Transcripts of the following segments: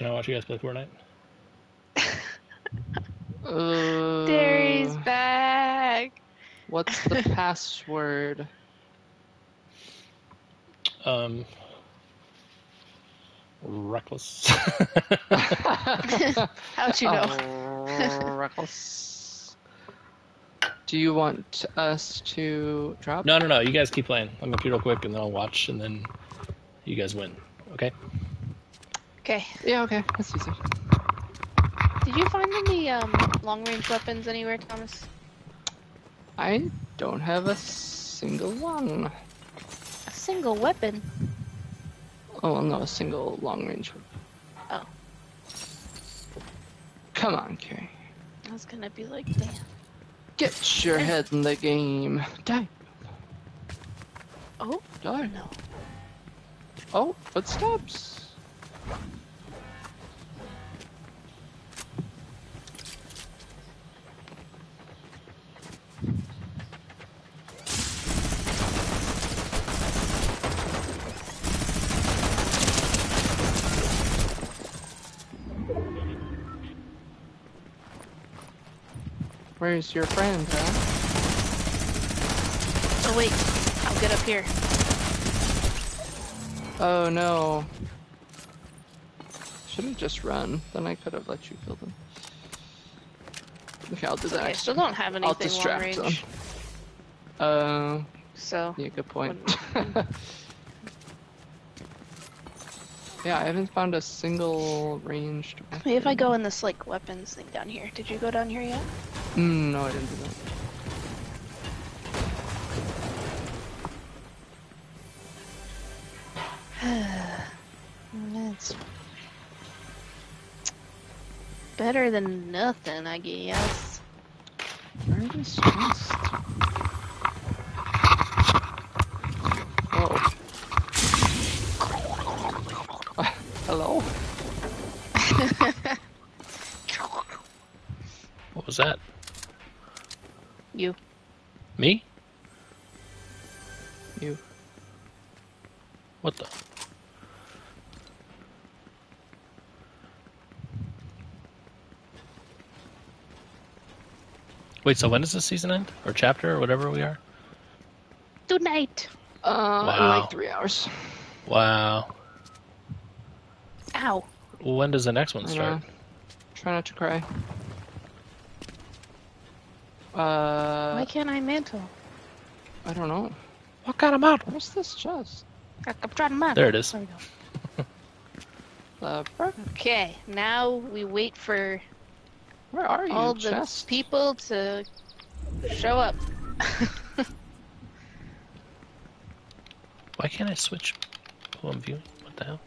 Can I watch you guys play Fortnite? Uh, Dary's back. What's the password? Um, reckless. How'd you know? Uh, reckless. Do you want us to drop? no, no, no. You guys keep playing. I'm gonna pee real quick, and then I'll watch, and then you guys win. Okay. Okay. Yeah, okay. That's easy. Did you find any um, long range weapons anywhere, Thomas? I don't have a single one. A single weapon. Oh, well, no, a single long range. weapon. Oh. Come on, Carrie. I was gonna be like, damn. Get your head in the game. Die. Oh Die. no. Oh, footsteps. Where's your friend, huh? Oh wait, I'll get up here. Oh no. Should have just run. Then I could have let you kill them. Okay, I'll do that. Okay, I still don't have anything I'll long distract them. range. Uh, So yeah, good point. yeah, I haven't found a single ranged. maybe if I go in this like weapons thing down here. Did you go down here yet? Mm, no, I didn't do that. That's better than nothing, I guess. Where is chest? Oh. Uh, hello? What was that? you. Me? You. What the? Wait, so when does the season end? Or chapter, or whatever we are? Tonight. Uh, in like three hours. Wow. Ow. When does the next one start? know. Try not to cry. Uh, Why can't I mantle? I don't know. What kind of model? Where's this chest? I'm trying to mantle. There it is. There we go. Uh. Okay, now we wait for Where are you, all the chest? people to show up. Why can't I switch who I'm viewing? What the hell?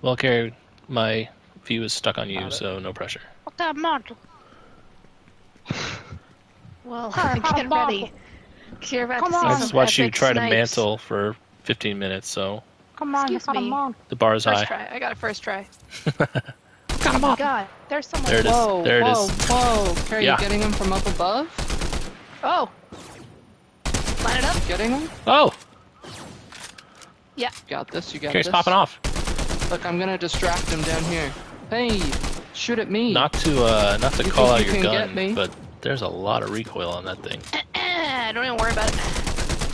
Well, Carrie, my view is stuck on you, so no pressure. What kind of mantle? well, get ready. You're about Come to see on. I just watched you epic try to mantle for 15 minutes, so Come on, Excuse me. the bar is First high. try. I got it first try. Got him Oh my god, there's someone. There it is. Whoa, There it whoa, is. whoa. Are Yeah. you getting him from up above? Oh. Line it up. Getting him? Oh, Yeah. Got this, you got Carrie's this. popping off. Look, I'm gonna distract him down here. Hey, shoot at me. Not to uh, not to You call out you your gun, me? but there's a lot of recoil on that thing. Don't even worry about it.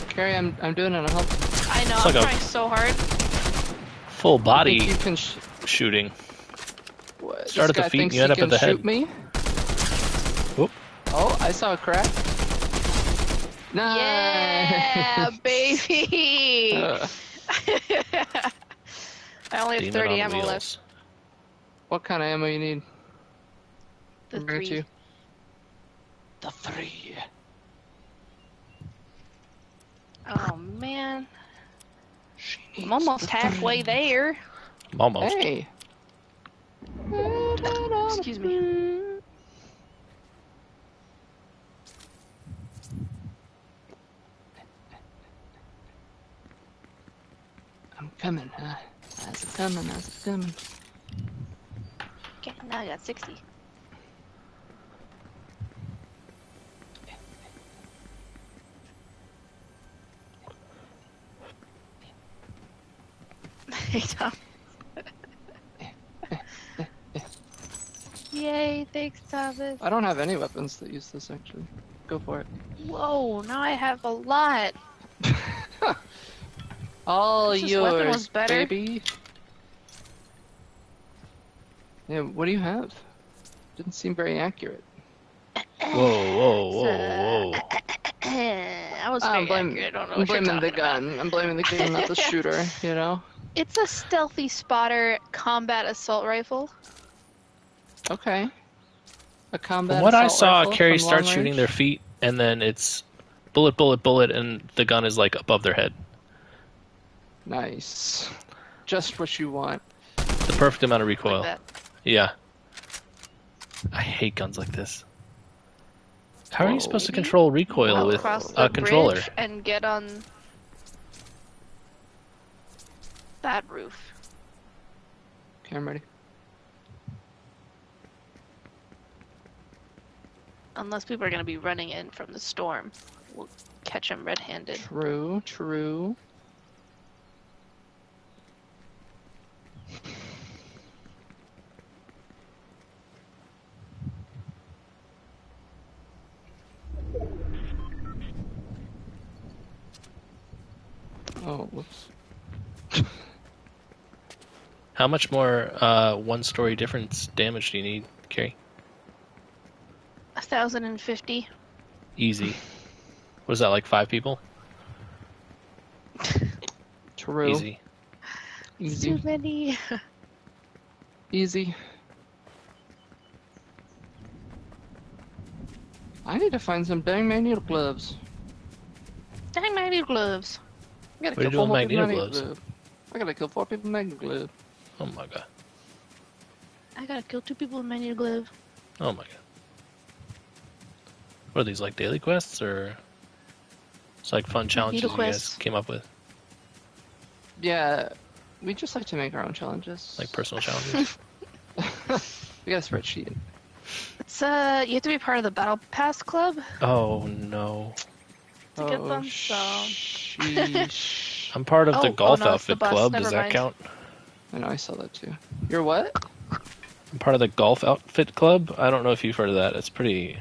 Carrie, I'm, I'm doing it. I'll help. I know. It's I'm like trying so hard. Full body you can sh- shooting. what, Start this at the feet, thinks you end up at can the head. shoot me? Whoop. Oh, I saw a crack. Nice. Yeah, baby. Uh, I only have Demon 30 on ammo wheels. left. what kind of ammo you need? The Where three. to? The three. Oh man, I'm almost the halfway three. there. Almost. Hey. Excuse me. I'm coming, huh? How's it coming? How's it coming? Okay, now I got 60. Hey, Tom. Yay, thanks, Thomas. I don't have any weapons that use this actually. Go for it. Whoa, now I have a lot. All this yours, better. baby. Yeah, what do you have? Didn't seem very accurate. Whoa, whoa, whoa, uh, whoa. I was I'm, very blam- accurate. I don't know I'm blaming the talking about. gun. I'm blaming the gun, not the shooter. You know. It's a stealthy spotter combat assault rifle. Okay. A combat. From what I saw, rifle Carrie from starts long shooting their feet, and then it's bullet, bullet, bullet, and the gun is like above their head. Nice. Just what you want. The perfect amount of recoil. Like. Yeah. I hate guns like this. How are you supposed to control recoil Walk with across the a controller? and get on that roof. Okay, I'm ready. Unless people are going to be running in from the storm, we'll catch them red-handed. True. True. Oh, whoops. How much more uh, one-story difference damage do you need, Carrie? A thousand and fifty. Easy. What is that like? Five people? True. Easy. Easy. Too many. Easy. I need to find some dang magneto gloves. Dang magneto gloves. I gotta What are you kill four doing with people magneto with gloves? glove. I gotta kill four people with magneto glove. Oh my god. I gotta kill two people with magneto glove. Oh my god. What are these like daily quests or? It's like fun challenges you guys came up with, Yeah, we just like to make our own challenges. like personal challenges. we got a spreadsheet. It's uh, you have to be part of the battle pass club. oh no. To get oh, them, so- sheesh. I'm part of Oh, the oh, golf no, it's the outfit bus. club. Never Does that mind. count? I know, I saw that too. You're what? I'm part of the golf outfit club. I don't know if you've heard of that. It's pretty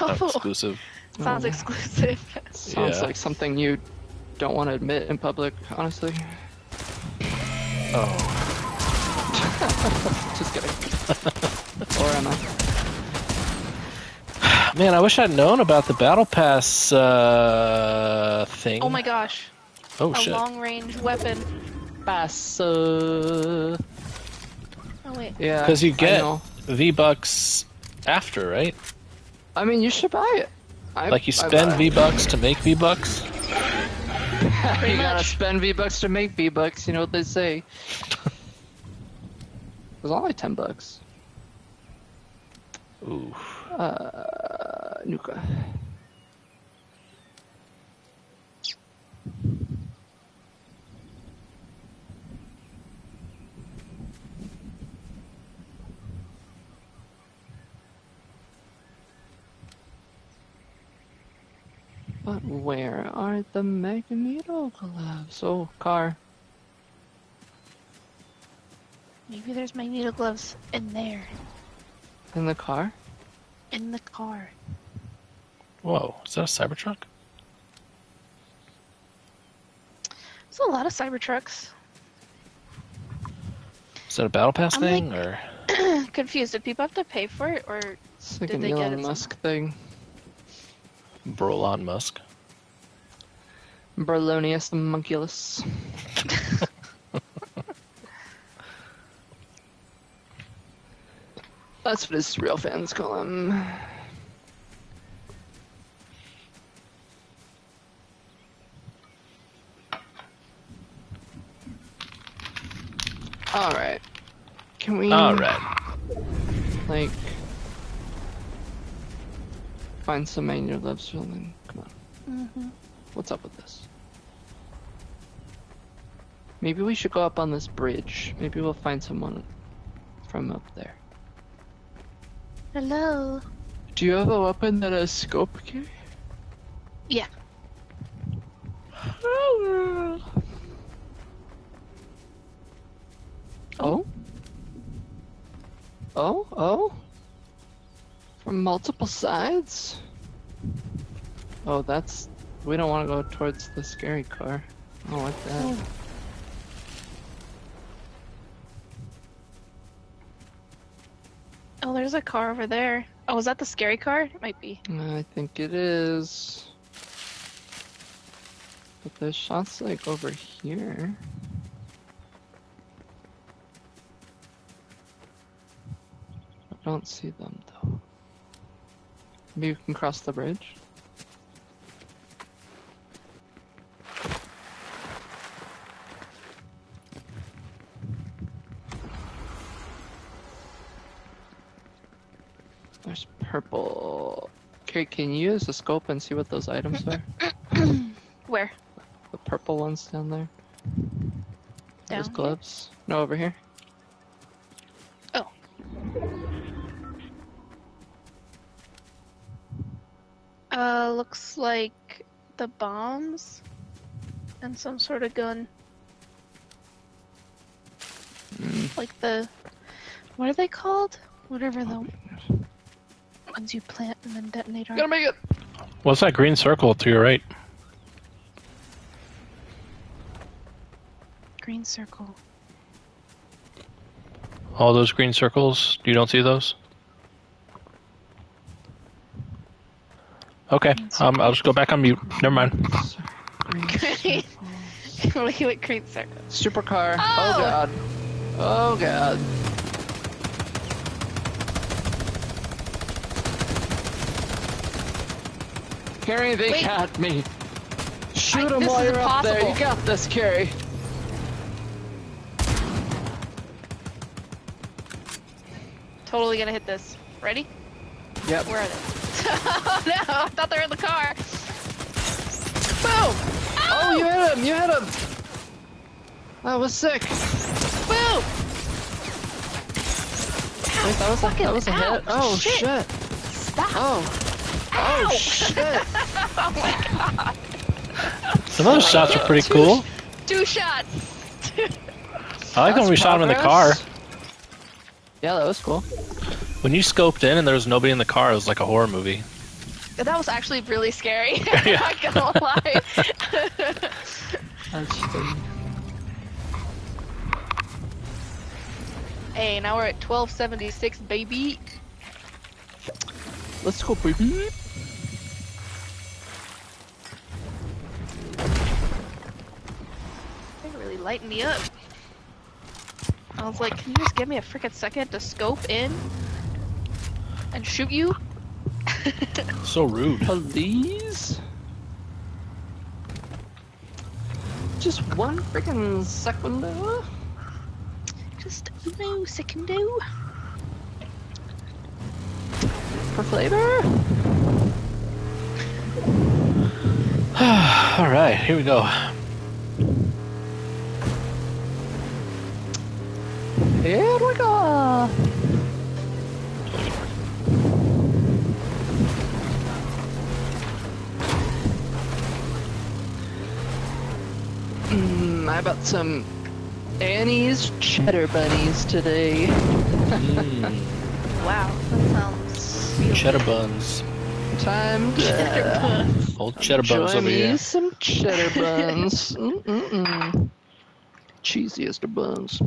uh, Oh, exclusive. sounds Oh. exclusive. Sounds Yeah. like something you don't want to admit in public, honestly. Oh. Just kidding. or am I? Man, I wish I'd known about the battle pass uh, thing. Oh my gosh, Oh a shit! A long-range weapon. Bass. Uh, Oh wait, yeah. 'Cause you get- know. V bucks after, right? I mean, you should buy it. I, Like you spend V bucks to make V bucks. you gotta much. spend V bucks to make V bucks. You know what they say. it was only ten bucks. Ooh. Uh, Nuka. But where are the magneto gloves? Oh, car. maybe there's magneto gloves in there, In the car? in the car. Whoa, is that a Cybertruck? There's a lot of Cybertrucks. Is that a battle pass I'm thing or? Confused. Did people have to pay for it, or It's like Did an they get Elon it Musk thing. Brolon Musk. Berlonius the Monculus. That's what his real fans call him. Alright. Can we All right. like Find some in your love zone. Come on. Mm -hmm. What's up with this? Maybe we should go up on this bridge. Maybe we'll find someone from up there. Hello. Do you have a weapon that has scope key? Yeah. Hello. Oh? Oh? Oh? From multiple sides? Oh, that's. We don't want to go towards the scary car. I don't like that. Oh, there's a car over there. Oh, is that the scary car? It might be. I think it is. But there's shots like over here. I don't see them though. Maybe we can cross the bridge. There's purple. Okay, can you use the scope and see what those items are? Where? The purple ones down there. Those Down here? gloves. No, over here. Like the bombs and some sort of gun. Mm. Like the. What are they called? Whatever the ones you plant and then detonate are. Gotta make it. What's that green circle to your right? Green circle. All those green circles, you don't see those? Okay, um, I'll just go back on mute. Never mind. Green. Wait, wait, green circle. Supercar. Oh! Oh god. Oh god. Carrie, they Wait. got me. Shoot I- him this while you're up there. You got this, Carrie. Totally gonna hit this. Ready? Yep. Where are they? Oh no! I thought they were in the car. Boom! Oh! oh, you hit him! You hit him! That was sick. Boom! Wait, that was a, that was a ow, hit. Oh shit. shit. Stop! Oh. Ow! Oh shit. oh my god! Some of those shots are pretty cool. Two shots. I like when That's we shot him in the car. Yeah, that was cool. When you scoped in and there was nobody in the car, it was like a horror movie. that was actually really scary. I'm Yeah. not gonna lie. That's funny. hey, now we're at 1276, baby. Let's go, baby. They really lighten me up. I was like, can you just give me a freaking second to scope in and shoot you? So rude. Please? Just one freaking second. uh, Just no second, secondo. For flavor? All right, here we go. Here we go. Mm, I bought some Annie's cheddar bunnies today. Wow, that sounds real cheddar buns. Time Cheddar to buns. Old cheddar buns enjoy over me here. some cheddar buns. Mm-mm-mm. Cheesiest of buns.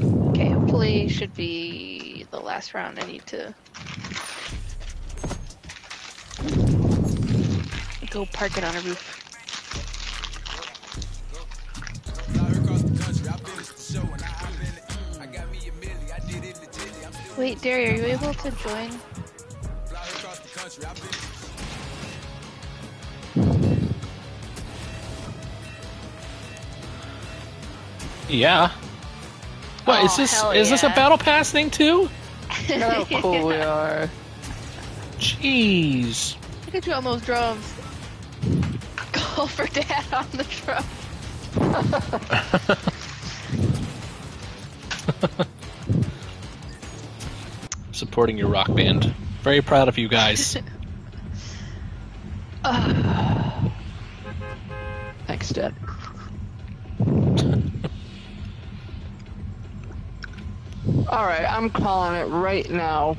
Okay, hopefully should be the last round I need to go park it on a roof. Wait, Dary, are you able to join? Yeah. What is Oh, this? hell Is this a battle pass thing too? Look how cool we are. Jeez. Look at you on those drums pull for dad on the truck. Supporting your rock band. Very proud of you guys. uh, thanks, Dad. Alright, I'm calling it right now.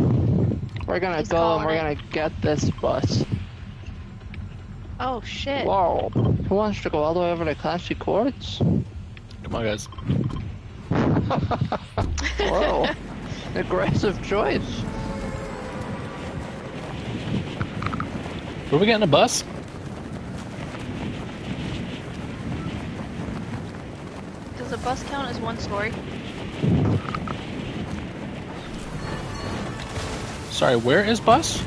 We're gonna He's go and we're it. gonna get this bus. Oh shit. Whoa. Who wants to go all the way over to Classy Courts? Come on, guys. Whoa. Aggressive choice. Were we getting a bus? Does a bus count as one story? Sorry, where is bus?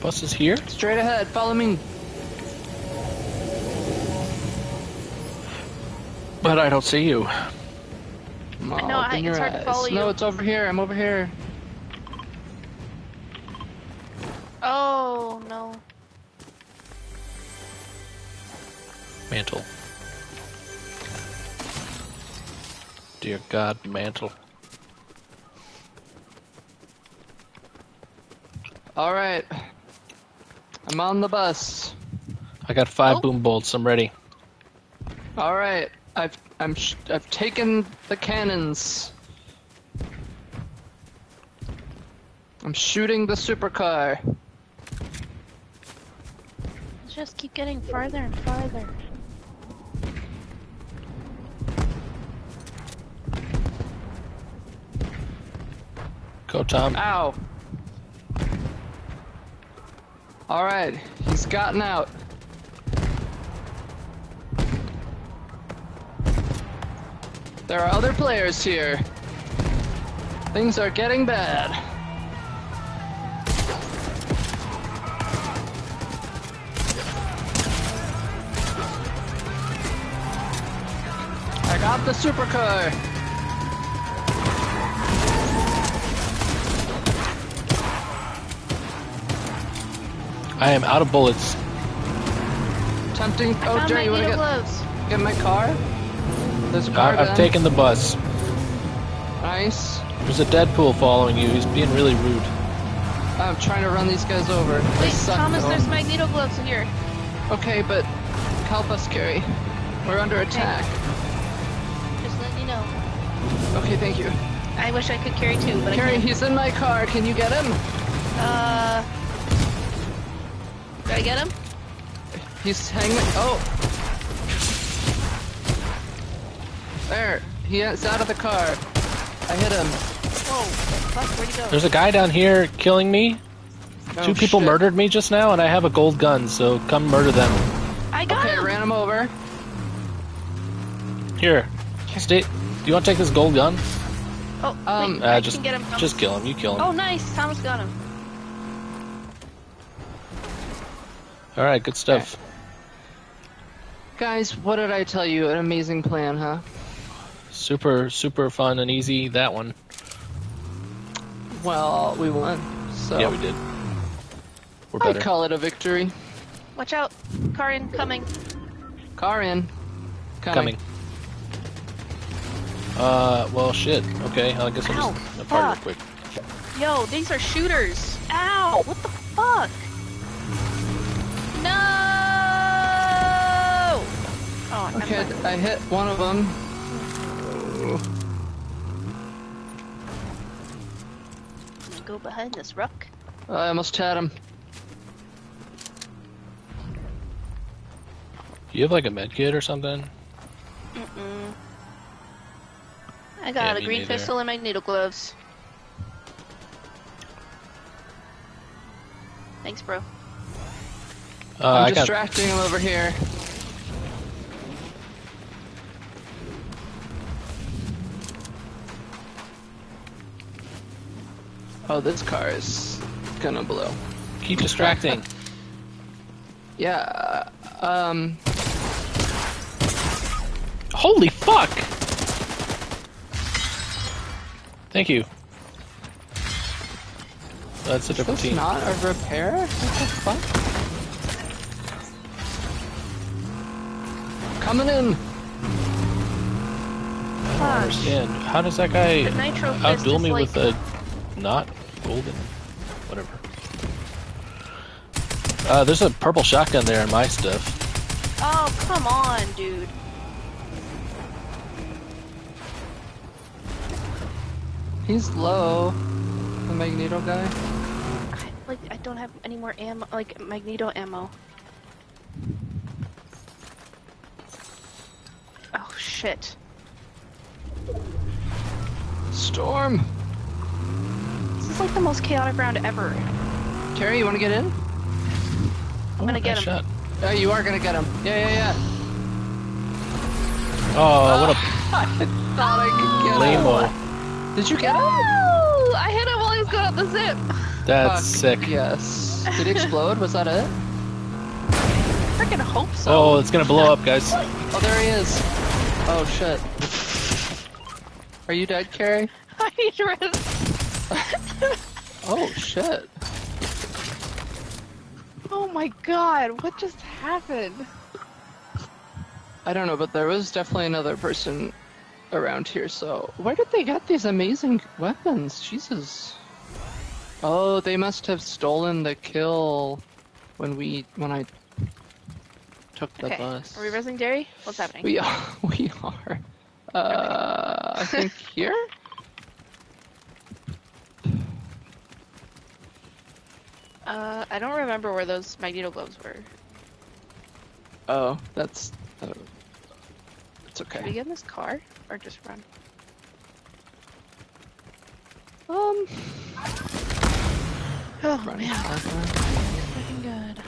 Bus is here? Straight ahead, follow me. But I don't see you. I'm know, I- up in it's your hard to eyes. follow No, you. it's over here. I'm over here. Oh no. Mantle. Dear God, mantle. Alright. I'm on the bus. I got five Oh. boom bolts. I'm ready. Alright. I've I'm sh- I've taken the cannons. I'm shooting the supercar. Just keep getting farther and farther. Go, Tom. Ow. Alright, he's gotten out. There are other players here. Things are getting bad. I got the supercar. I am out of bullets. Tempting. I Oh, found Jerry, you wanna magneto get, gloves. get my car? There's a car. I, I've then. taken the bus. Nice. There's a Deadpool following you. He's being really rude. I'm trying to run these guys over. They Wait, suck, Thomas, though. there's magneto gloves in here. Okay, but help us, Carrie. We're under attack. Just let you know. Okay, thank you. I wish I could carry two, but I Carrie, can't. he's in my car. Can you get him? Uh. Did I get him? He's hanging. Oh. There. He is out of the car. I hit him. Whoa, fuck, where'd he go? There's a guy down here killing me. Oh, Two people shit. murdered me just now, and I have a gold gun, so come murder them. I got Okay, I him! ran him over. Here, stay. Do you want to take this gold gun? Oh, Um, wait, Uh, I just, can get him. Just kill him. You kill him. Oh, nice, Thomas got him. All right, good stuff. Guys, what did I tell you? An amazing plan, huh? Super, super fun and easy. That one. Well, we won. So Yeah, we did. We're better. I better. call it a victory. Watch out, car incoming. Car in. Coming. Uh, well, shit. Okay, I guess I'll Ow, just apart real fuck. quick. Yo, these are shooters. Ow, what the fuck? No! Oh, Okay, mind. I hit one of them. Let's go behind this rock. I almost had him. You have like a med kit or something? Mm-mm. I got Yeah, a green neither. pistol and magneto gloves. Thanks, bro. Uh, I'm I got. distracting him over here. Oh, this car is gonna blow. Keep distracting. Yeah, um, Holy fuck! Thank you. That's a different team. not a repair? What the fuck? Coming in! I don't understand. How does that guy The nitro fist outduel me like, with a not golden? Whatever. Uh, there's a purple shotgun there in my stuff. Oh, come on, dude. He's low. The Magneto guy. I, like, I don't have any more ammo, like, Magneto ammo. Oh, shit. Storm. This is like the most chaotic round ever. Terry, you want to get in? I'm gonna get him. Shot. Yeah, you are gonna get him. Yeah, yeah, yeah. Oh, what a I thought I could get him. Did you get him? Oh, I hit him while he was going up the zip. That's Fuck, sick. Yes. Did it explode? Was that it? Freaking hope so. Oh, it's gonna blow up, guys. Oh, there he is. Oh shit. Are you dead, Carrie? I need rest. Oh shit. Oh my god, what just happened? I don't know, but there was definitely another person around here. So where did they get these amazing weapons? Jesus. Oh, they must have stolen the kill when we when I took the okay, bus. are we resing Jerry? What's happening? We are. We are. Uh, I think here. Uh, I don't remember where those Magneto gloves were. Oh, that's. Uh, it's Should we okay. get in this car or just run? Um. Oh Run, man, run, run. freaking good.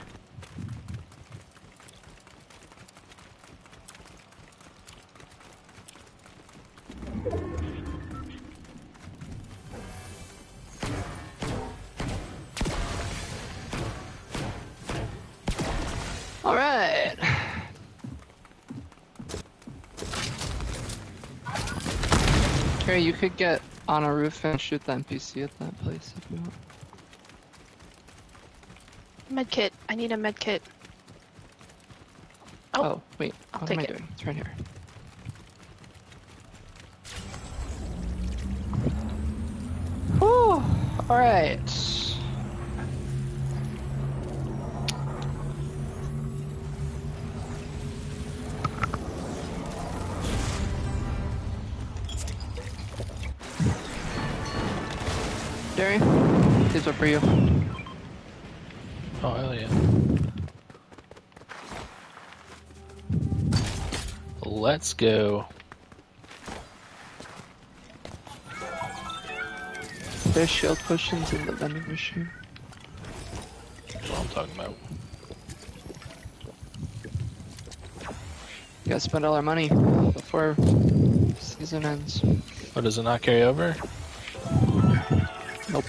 All right. Carrie, you could get on a roof and shoot the NPC at that place if you want. Med kit. I need a med kit. Oh, Oh, wait. I'll what am I take it. doing? It's right here. Whew. All right. Dary, these are for you. Oh hell yeah. Let's go. There's shield potions in the vending machine. That's what I'm talking about. You gotta spend all our money before season ends. Oh, does it not carry over? Nope.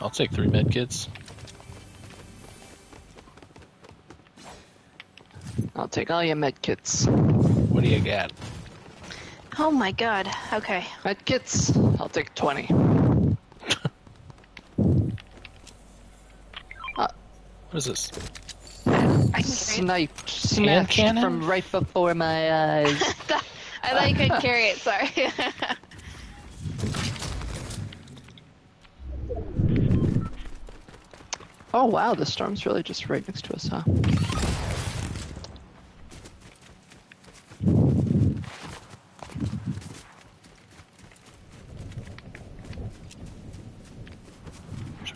I'll take three med kits. I'll take all your med kits. What do you got? Oh my god. Okay. Med kits. I'll take 20. Uh, what is this? I sniped, smashed cannon? from right before my eyes. I thought you couldn't carry it. Sorry. oh wow, the storm's really just right next to us, huh?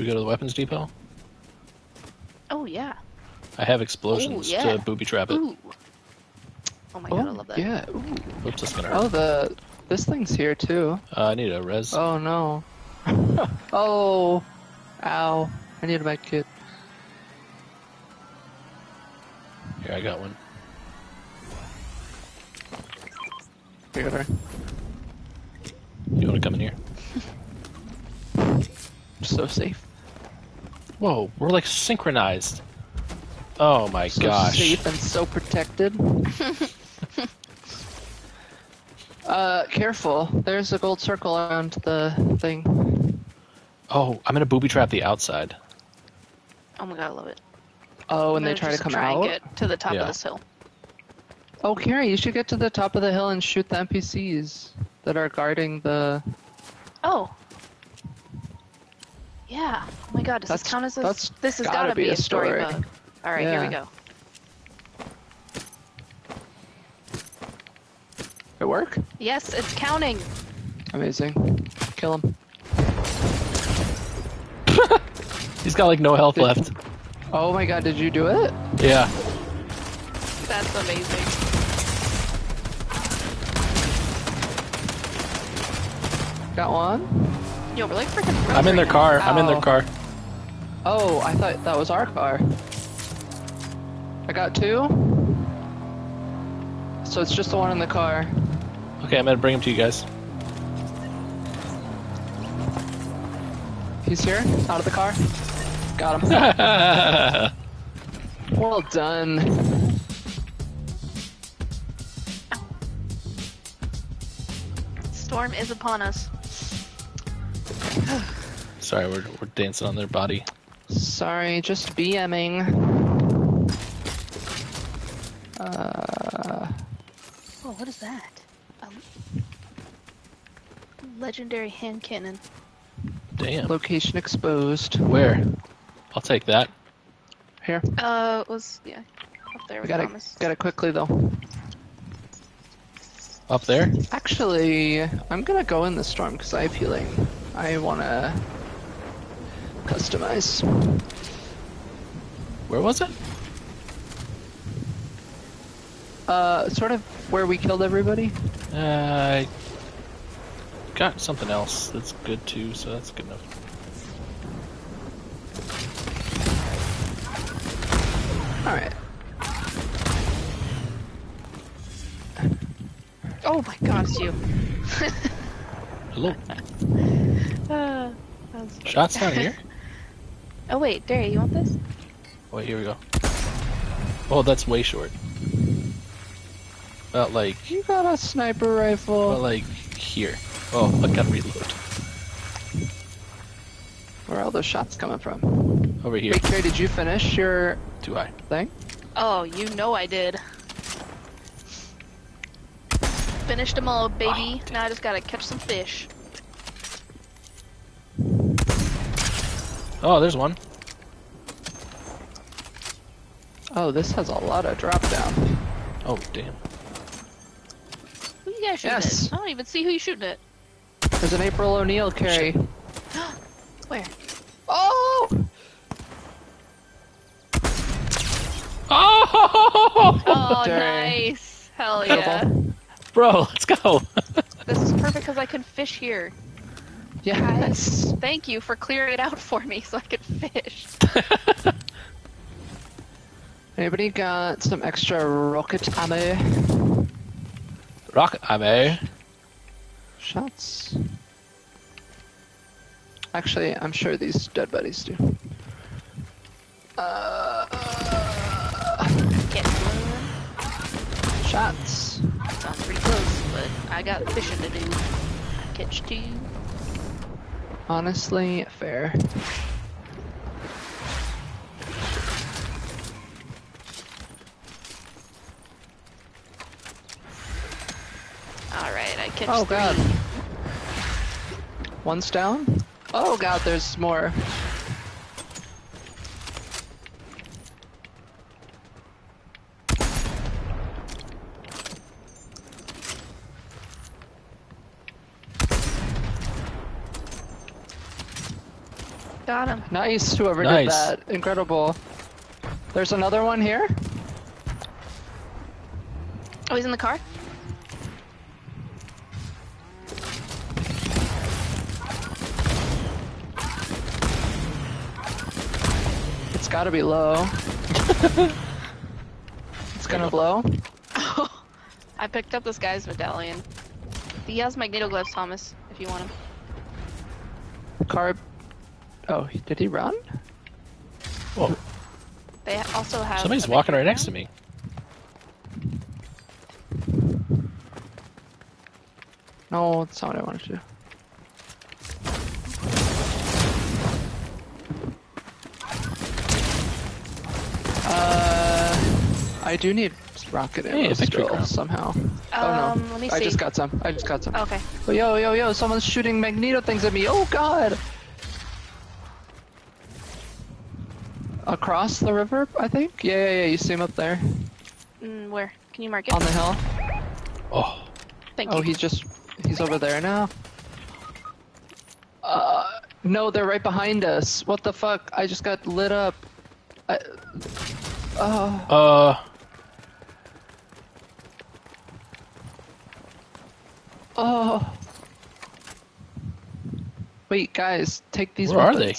We go to the weapons depot? oh yeah. I have explosions Ooh, yeah. to booby trap it. Ooh. Oh my god, I love that. yeah. Ooh. Oops, that's gonna hurt. Oh, the this thing's here too. Uh, I need a res. Oh no. oh. Ow. I need a med kit. Here, I got one. Here. You want to come in here? So safe. Whoa, we're like synchronized. Oh my So gosh. safe and so protected. uh, careful. There's a gold circle around the thing. Oh, I'm gonna booby trap the outside. Oh my god, I love it. Oh, and they gonna try to just come try out. and get to the top Yeah. of this hill. Oh, Carrie, you should get to the top of the hill and shoot the NPCs that are guarding the. Oh. Yeah. Oh my god, does That's- this count as a... that's This has gotta gotta be be a a story story. mode. Alright, here we go. It work? Yes, it's counting. Amazing. Kill him. He's got like no health left. Oh my god, did you do it? Yeah. That's amazing. Got one? Yo, we're like freaking. I'm in their car. I'm in their car. Oh, I thought that was our car. I got two. So it's just the one in the car. Okay, I'm gonna bring him to you guys. He's here, out of the car. Got him. well done. Storm is upon us. Sorry, we're we're dancing on their body. Sorry, just BMing. Uh, Oh, what is that? A legendary hand cannon. Damn. location exposed. Where? I'll take that. Here, Uh, it was yeah, up there we got it. Got it quickly though. Up there? Actually, I'm gonna go in the storm because I have healing. I wanna customize. Where was it? Uh, sort of where we killed everybody. Uh, I got something else that's good too, so that's good enough. All right. Oh my god, it's you. Hello. uh, that was. Shots down here? Oh wait, Dary, you want this? Wait, here we go. Oh, that's way short. About like, You got a sniper about rifle. like here. Oh, I gotta reload. Where are all those shots coming from? Over here. Wait, Trey, did you finish your Too high. thing? Oh, you know I did. Finished them all, baby. Oh, now I just gotta catch some fish. Oh, there's one. Oh, this has a lot of drop down. Oh, damn. Who you guys shooting Yes. at? I don't even see who you shooting at. There's an April O'Neil carry. Where? Oh! Oh! Oh, Dary. nice. Hell yeah. Incredible. Bro, let's go. This is perfect because I can fish here. Yes. Thank you for clearing it out for me so I could fish. Anybody got some extra rocket ammo? Rocket ammo. Shots? Actually, I'm sure these dead buddies do. Uh, Get one. shots. Sounds pretty close, but I got fishing to do. Catch two. Honestly, fair. Alright, I catch Oh three. god. One's down? Oh god, there's more. Got him. Nice, whoever Nice. did that. Incredible. There's another one here? Oh, he's in the car? It's gotta be low. it's gonna blow. Oh, I picked up this guy's medallion. He has magneto gloves, Thomas, if you want him. Carb. Oh, did he run? Whoa, They also have. somebody's walking right next to me. No, that's not what I wanted to do. Uh, I do need rocket Hey, ammo a victory still, crown. somehow. oh Um, no, let me I see. just got some. I just got some. Okay. Oh, yo, yo, yo! Someone's shooting magneto things at me. Oh god! Across the river, I think. Yeah, yeah, yeah. You see him up there Mm, where? Can you mark it? on the hill. Oh, Thank Oh, you. he's just he's over there now. Uh, No, they're right behind us. What the fuck? I just got lit up. I... Oh, Uh, oh. Wait, guys, take these Where are they?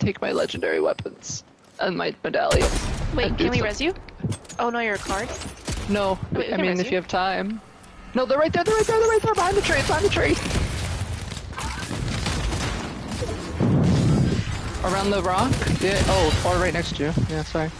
Take my legendary weapons and my medallion. Wait, can we boots. res you? Oh no, you're a card. No, Wait, I mean if you. you have time. No, they're right there. They're right there. They're right there behind the tree. Behind the tree. Around the rock? Yeah. Oh, or right next to you. Yeah, sorry.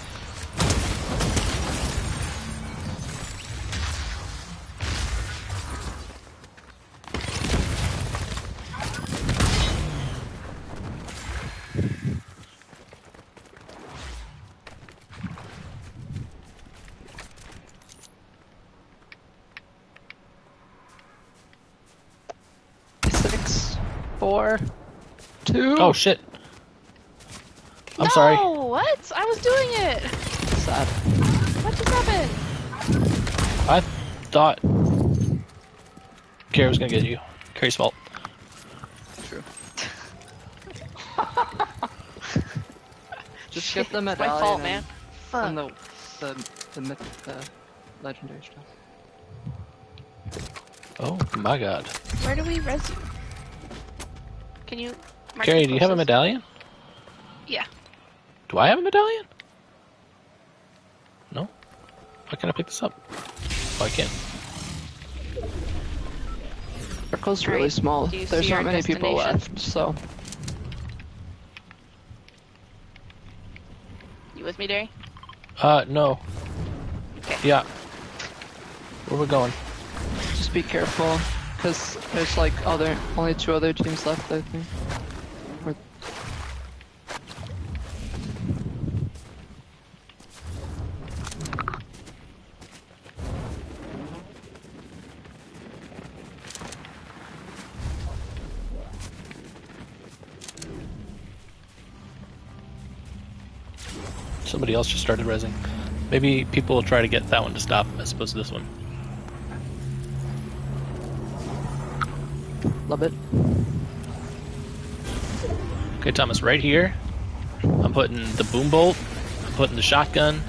Six, four, two. oh shit. I'm no, sorry. what? I was doing it. Sad. What just happened? I thought Carrie was gonna get you. Carrie's fault. True. Just get the It's my fault, and- man. Fuck. And the the the myth, the legendary stuff. Oh my god. Where do we res you? Can you? mark Carrie, do you have a medallion? Yeah. Do I have a medallion? No? Why can't I pick this up? Oh, I can't. Circle's Alright, really small. There's not many people left, so You with me, Dary? Uh, no. Okay. Yeah. Where we going? just be careful, because there's like other only two other teams left, I think. Or- Somebody else just started resing. Maybe people will try to get that one to stop as opposed to this one. Love it. Okay, Thomas, right here. I'm putting the boom bolt, I'm putting the shotgun,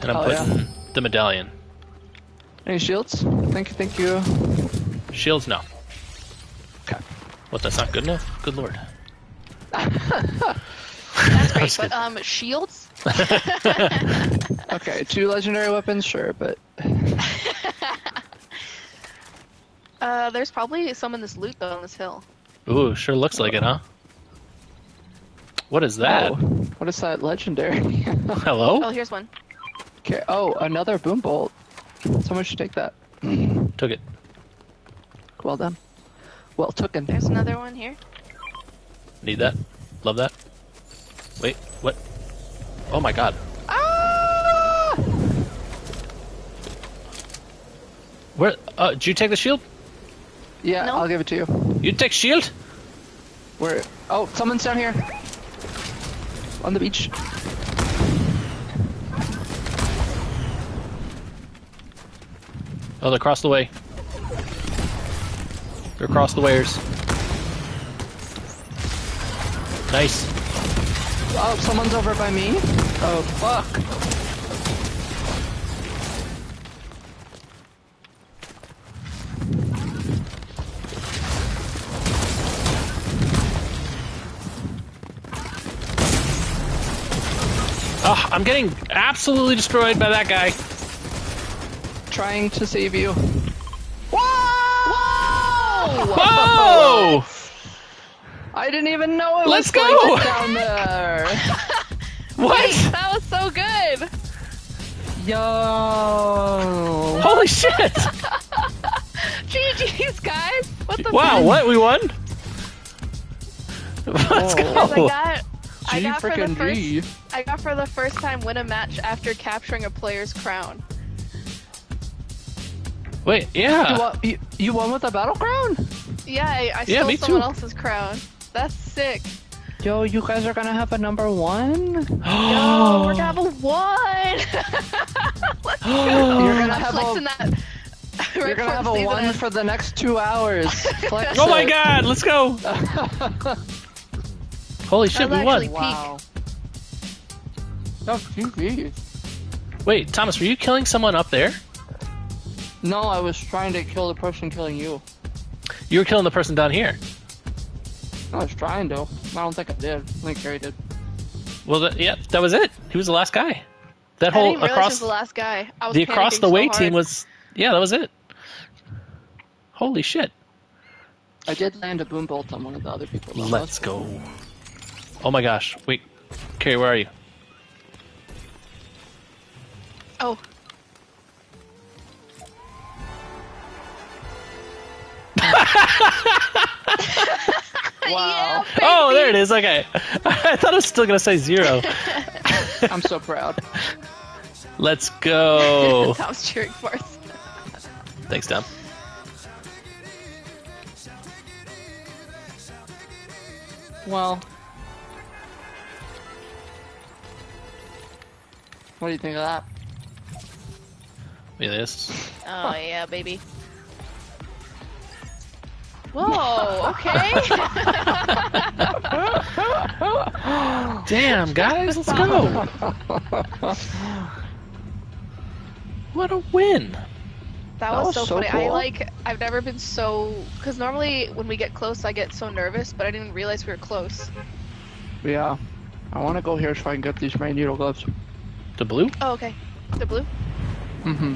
and I'm Oh, yeah. putting the medallion. Any shields? Thank you, thank you. Shields, no. Okay. What, that's not good enough? Good lord. That's great, but um, shields. Okay, two legendary weapons, sure, but Uh, there's probably some in this loot though on this hill. Ooh, sure looks like it, huh? What is that? Oh, what is that legendary? Hello? Oh, here's one. okay. Oh, another boom bolt. Someone should take that. Took it. Well done. Well taken. There's another one here. Need that? Love that? Wait, what? Oh my god. Ah! Where? Uh, did you take the shield? Yeah, No. I'll give it to you. You take shield? Where? Oh, someone's down here. On the beach. Oh, they're across the way. They're across the wires. Nice. Oh, someone's over by me. Oh, fuck. Oh, I'm getting absolutely destroyed by that guy. Trying to save you. Whoa! Whoa! Whoa! I didn't even know it Let's was go! going to down there. What? That was so good. Yo. Holy shit! GG's, guys. What the Wow, fuck? what? We won? Let's Oh. Guys, I go! Got. I G got for the first. G. I got for the first time win a match after capturing a player's crown. Wait, You yeah. won, you, you won with a battle crown? Yeah, I, I Yeah, stole someone too. else's crown. That's sick. Yo, you guys are gonna have a number one? Yo, we're gonna have a one. Let's go. You're gonna I'm have flexing a- that You're gonna have a one ends. for the next two hours. Oh my god, let's go! Holy shit, we That's won. actually- Wow. Oh, GG. Wait, Thomas, were you killing someone up there? No, I was trying to kill the person killing you. You were killing the person down here. I was trying to. I don't think I did. I think Carrie did. Well, that, yeah, that was it. He was the last guy. That I whole didn't realize he was across the last guy. I was the across the so way hard. team was yeah, that was it. Holy shit! I did land a boom bolt on one of the other people. though. Let's That's cool. go. Oh my gosh! Wait, Carrie, where are you? Oh. Wow. Oh, there it is. Okay, I thought I was still gonna say zero. I'm so proud. Let's go. Tom's cheering for us. Thanks, Tom. Well. What do you think of that? Look at this. Oh yeah, baby. Whoa. Okay. Damn, guys, let's go. What a win! That was, was so, so funny. I like. I've never been so. Because normally when we get close, I get so nervous, but I didn't realize we were close. Yeah. I want to go here so I can get these magneto gloves. The blue, Oh, okay. The blue. Mm-hmm.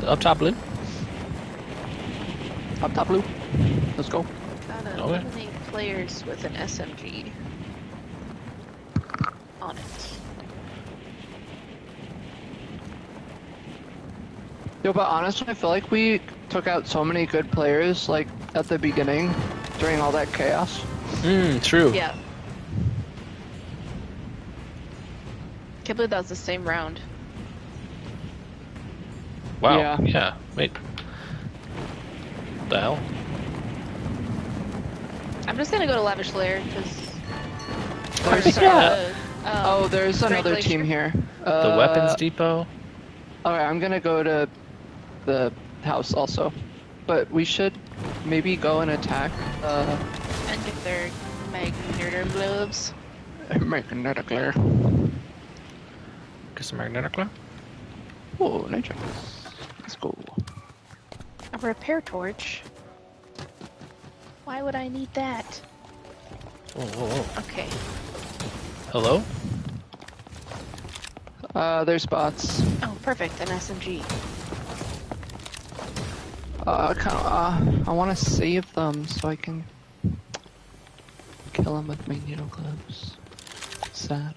the up top blue. Up top blue. Let's go. Gotta Okay. eliminate players with an SMG on it. Yo, but honestly, I feel like we took out so many good players, like, at the beginning, during all that chaos. Hmm, true. Yeah. Can't believe that was the same round. Wow. Yeah. Yeah. Wait. The hell? I'm just gonna go to Lavish Lair because. There's, Yeah. Oh, there's Great another Glacier. team here. The Uh, weapons depot. Alright, I'm gonna go to the house also. But we should maybe go and attack, uh, and get their magnetar gloves. magnetic lair. Get some magnetic glove. Oh, nature. Let's go. A repair torch. Why would I need that? Whoa, whoa, whoa. Okay. Hello? Uh, there's bots. Oh, perfect. An SMG. Uh, kind of, uh, I want to save them so I can kill them with magneto gloves. Sad.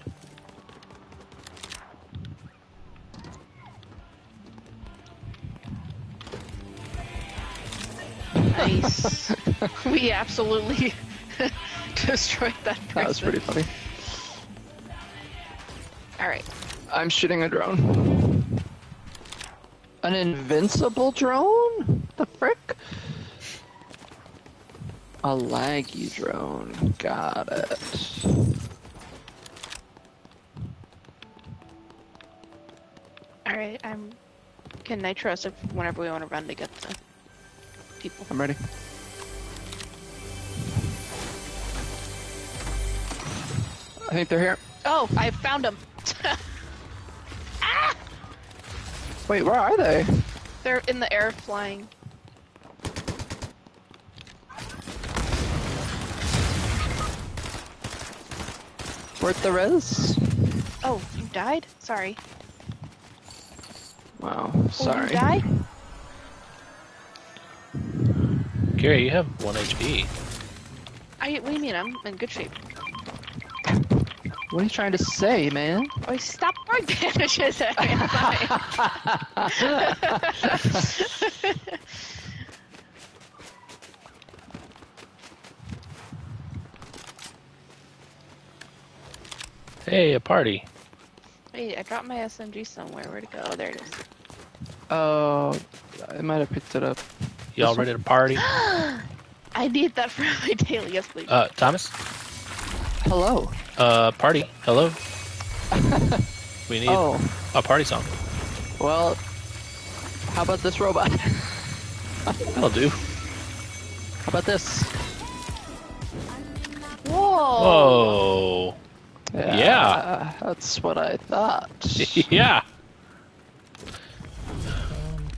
Nice. we absolutely destroyed that person. That was pretty funny. All right. I'm shooting a drone. An invincible drone? The frick? A laggy drone. Got it. All right. I'm. Can nitro us if whenever we want to run to get the people. I'm ready. I think they're here. Oh, I found them. Ah! Wait, where are they? They're in the air flying. Worth the res? Oh, you died? Sorry. Wow, Oh, sorry. you died? Gary, you have one HP. I. What do you mean? I'm in good shape. What are you trying to say, man? Oh, stop throwing bandages at me. Hey, a party. Wait, I dropped my SMG somewhere. Where'd it go? Oh, there it is. Oh, I might have picked it up. Y'all ready to party? I need that for my daily. Yes, please. Uh, Thomas? Hello. Uh, party. Hello? We need Oh, a party song. well, How about this robot? That'll do. How about this? Whoa! Whoa. Yeah. That's what I thought. yeah. Um,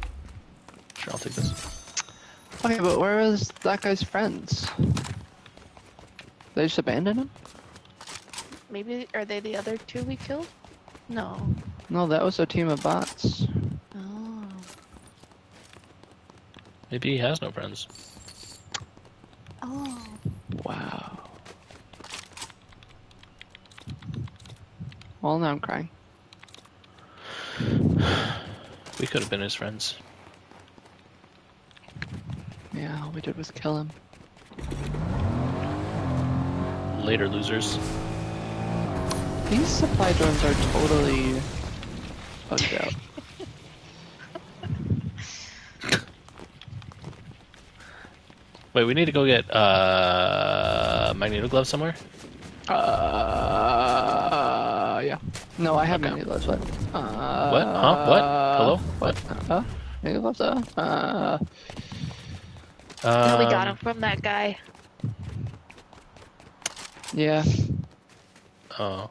sure, I'll take this. Okay, but where where is that guy's friends? They just abandoned him? Maybe are they the other two we killed? No. No, that was a team of bots. Oh. Maybe he has no friends. Oh. Wow. Well, now I'm crying. We could have been his friends. Yeah, all we did was kill him. Later, losers. These supply drones are totally bugged out. Wait, we need to go get uh magneto gloves somewhere. Uh, yeah. No, I have Okay. many gloves, but. Uh, What? Huh? What? Hello? What? Uh, many gloves, uh, uh, No, we got Um, him from that guy. yeah. Oh,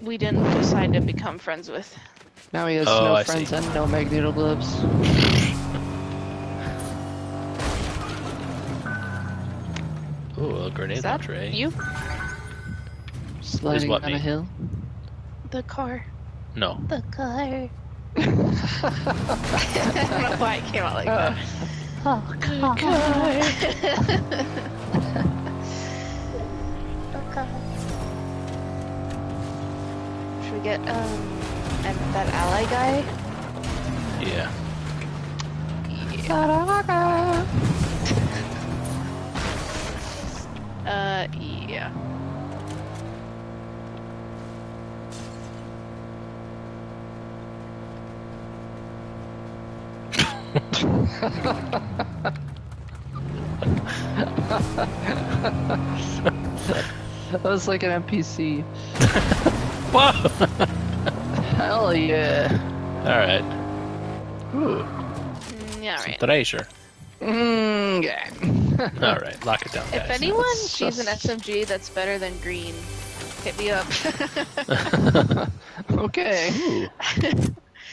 We didn't decide to become friends with. Now he has Oh, no I friends see. and no magneto gloves. ooh, a grenade Is that launcher. eh? you? Sliding what, down a hill. The car. No. The car. I don't know why it came out like that. Uh, Oh, God. Should we get um and that ally guy? Yeah. Yeah. Uh, yeah. That was like an NPC. Whoa! Hell yeah. All right. Ooh, Mm, yeah, right. treasure. Mm, yeah. All right, lock it down, If guys. anyone That's sees an SMG that's better than green, hit me up. okay. Ooh,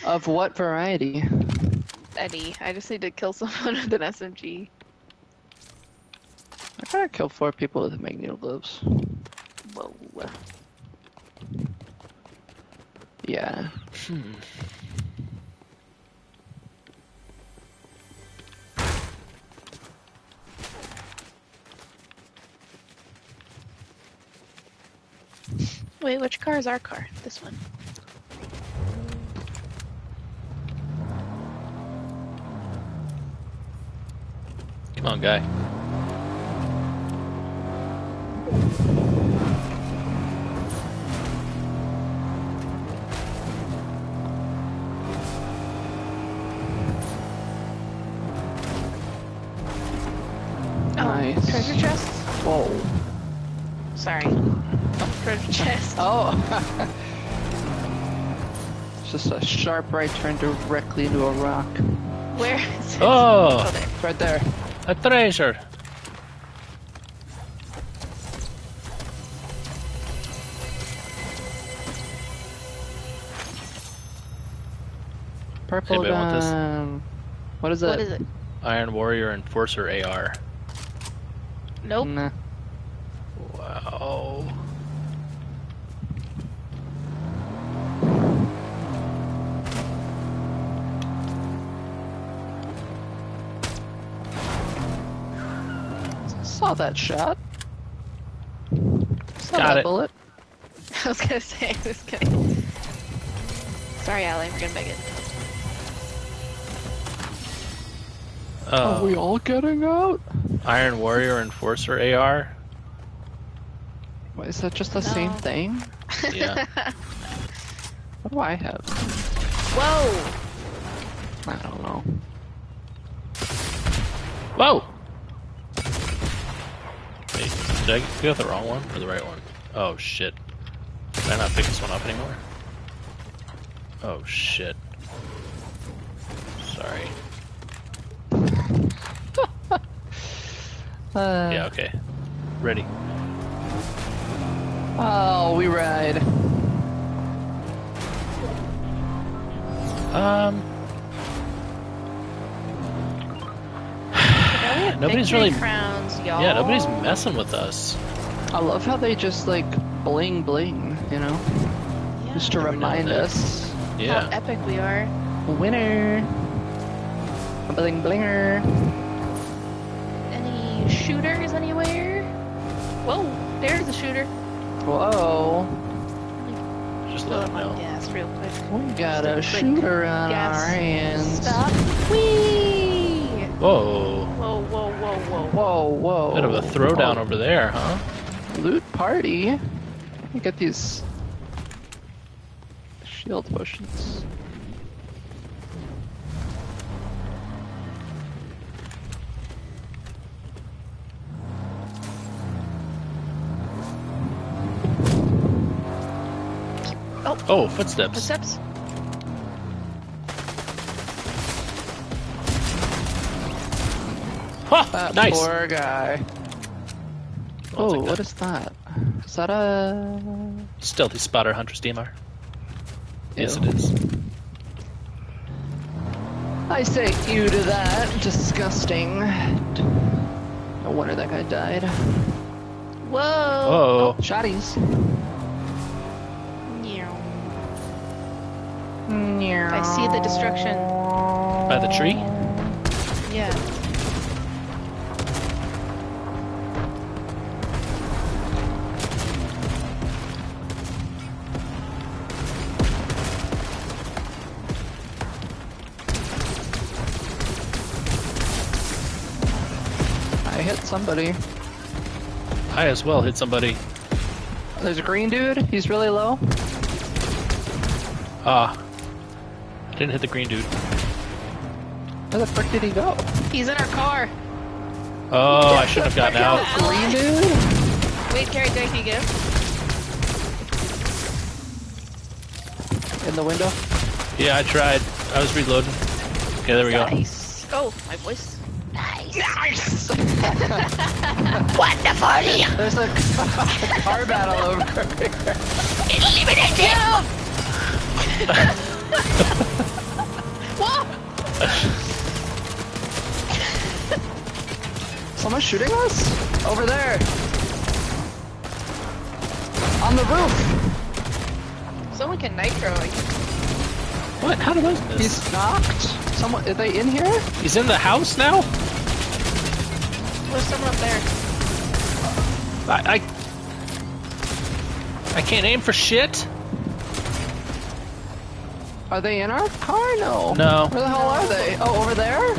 Of what variety? Any. I just need to kill someone with an SMG. I gotta kill four people with magneto gloves. Whoa. Yeah. hmm. Wait, which car is our car? This one. Come on, guy. Oh, Nice. treasure chest? Whoa. Sorry. Treasure chest. Oh. it's just a sharp right turn directly into a rock. Where is it? Oh, there. Right there. A treasure. Purple Anybody want this? gun. What is it? What is it? Iron Warrior Enforcer AR. Nope. Nah. Wow. Saw that shot. Saw Got that it. bullet. I was gonna say, I was gonna. Sorry, Allie, we're gonna make it. Are we Uh, all getting out? Iron Warrior Enforcer AR. Wait, is that just the same thing? Yeah. What do I have? Whoa! I don't know. Whoa! Did I get the wrong one or the right one? Oh shit. Can I not pick this one up anymore? Oh shit. Sorry. Uh, Yeah, okay. Ready. Oh, we ride. Um, Now Nobody's victory really- crowns, y'all. yeah, nobody's messing with us. I love how they just like bling bling, you know, Yeah. just to Every remind then. us. How epic we are. Winner. Bling blinger. Any shooters anywhere? Whoa, there's a shooter. Whoa. Just let up them on know. gas real quick. We got a Just a quick shooter on gas our hands. Stop. Whee! Whoa, whoa. Whoa, whoa. Bit of a throwdown Oh, over there, huh? Loot party. We get these shield potions. Oh, footsteps. Footsteps? Huh, That nice. poor guy. I'll Oh, take what that. is that? Is that a? Stealthy spotter hunter's hunter steamer. Yes, it is. I say you to that. Disgusting. No wonder that guy died. Whoa! Whoa. Oh, shotties. Meow. I see the destruction. By the tree? Yeah. Somebody. I as well hit somebody. There's a green dude. He's really low. Ah. I didn't hit the green dude. Where the frick did he go? He's in our car. Oh, I should have gotten out. Green dude? Wait, Carrie, can you get him? In the window? Yeah, I tried. I was reloading. Okay, there we go. Nice. Oh, my voice. Nice. Nice! Wonderful. There's a car battle over here. Eliminate him! Whoa! Someone's shooting us? Over there. On the roof. Someone can nitro. What? How did those miss? He's knocked. Someone, are they in here? He's in the house now? There's someone up there. I, I... I can't aim for shit. Are they in our car? No. No. Where the hell are they? Oh, over there?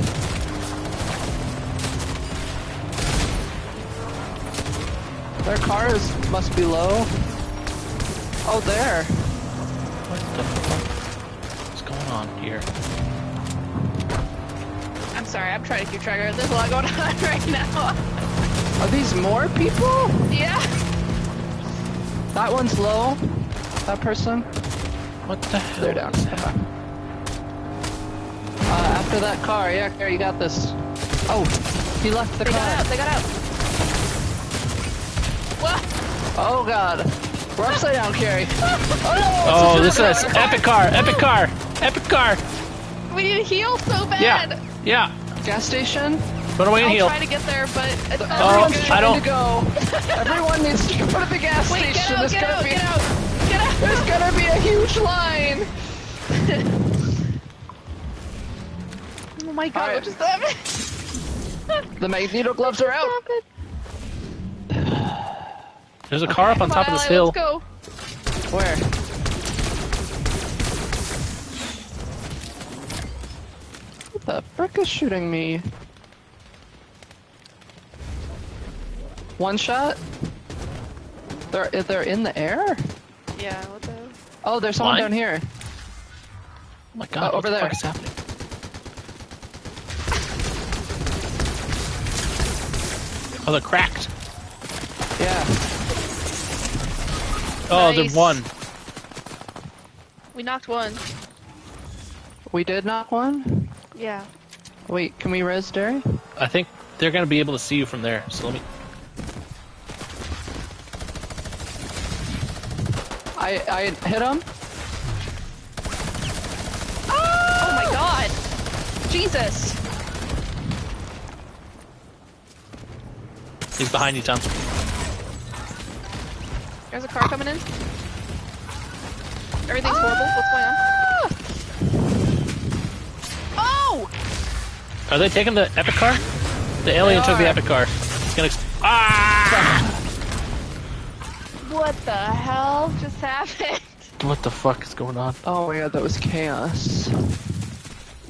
Their car is, must be low. Oh, there. What the fuck? What's going on here? I'm sorry, I'm trying to keep track of it. There's a lot going on right now. Are these more people? Yeah. That one's low. That person. What the hell? They're down. is that? Uh, after that car, yeah, there you got this. Oh, he left the They got car. out. They got out. What? Oh god. We're upside down, Carrie. Oh, no, Oh, it's this is epic car, epic car, epic car. We need to heal so bad. Yeah, yeah. Gas station. Run away and I'll heal. try to get there, but it's not Oh, very good. I don't- to go. Everyone needs to go to the gas Wait, station. get out, There's get gonna out, be get out, get out. there's gonna be a huge line. Oh my god, Alright. what just happened? The magneto gloves are out. There's a car up on top of this Ally, hill. Let's go. Where? What the frick is shooting me? One shot? They're they're in the air? Yeah, what the? Oh, there's someone Line? down here. Oh my god, Oh, what over the there. fuck is happening? Oh, they're cracked. Yeah. Oh, Nice. they're one. We knocked one. We did knock one. Yeah. Wait, can we res Dary? I think they're gonna be able to see you from there. So let me. I I hit him. Oh my god! Jesus! He's behind you, Tom. There's a car coming in. Everything's horrible. What's going on? Are they taking the epic car? The alien They took the epic car. It's gonna. Ex- ah! What the hell just happened? What the fuck is going on? Oh my god, that was chaos.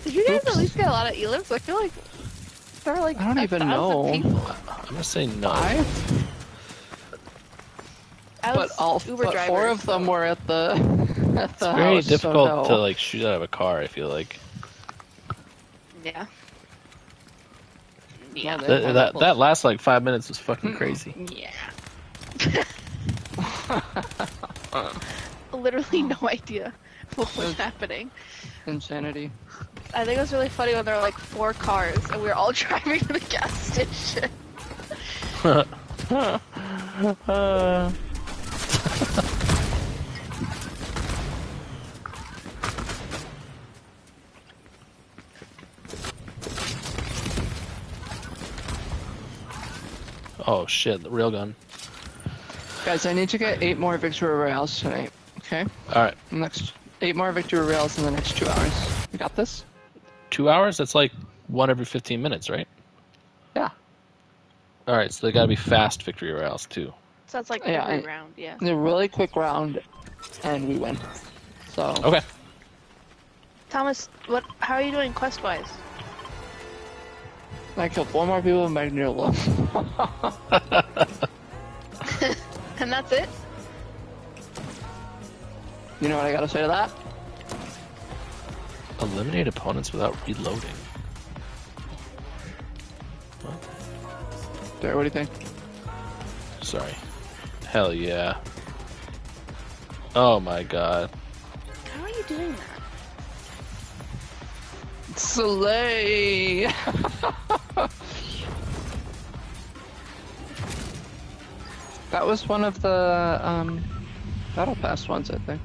Did you guys Oops. at least get a lot of elims? I feel like there are like I don't a even know. People. I'm gonna say no. Five? I But all Uber but driver, four of them were at the at the It's very house. so difficult no. to like shoot out of a car. I feel like Yeah. Yeah, Yeah. that that, that last like five minutes was fucking crazy. Yeah. Literally no idea what was happening. Insanity. I think it was really funny when there were like four cars and we were all driving to the gas station. Uh, oh shit! The railgun. Guys, I need to get eight more victory royales tonight. Okay, All right, next eight more victory royales in the next two hours. You got this? two hours. That's like one every fifteen minutes, right? Yeah. All right, so they gotta be fast victory royales too. So that's like Yeah, every I- round, yeah. It's a really quick round, and we win. So Okay. Thomas, what? How are you doing quest wise? I killed four more people in Magnolia. And that's it? you know what I gotta say to that? Eliminate opponents without reloading. What? There, what do you think? Sorry. Hell yeah. Oh my god. How are you doing that? Slay! that was one of the um, battle pass ones, I think.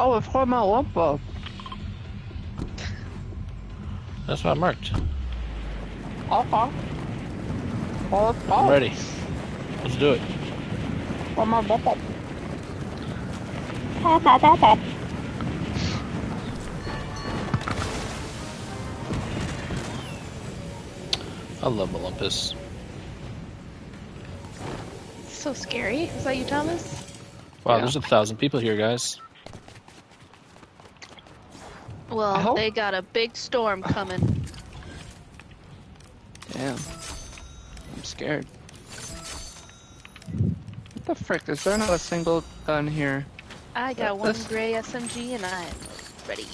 Oh, it's called my Lumpa. That's what I marked. Okay. Oh, it's I'm ready. Let's do it. for my Lumpa. I love Olympus. So scary. Is that you, Thomas? Wow, Yeah. there's a thousand people here, guys. Well, hope- they got a big storm coming. Damn. I'm scared. What the frick? Is there not a single gun here? I got one This- gray SMG and I'm ready.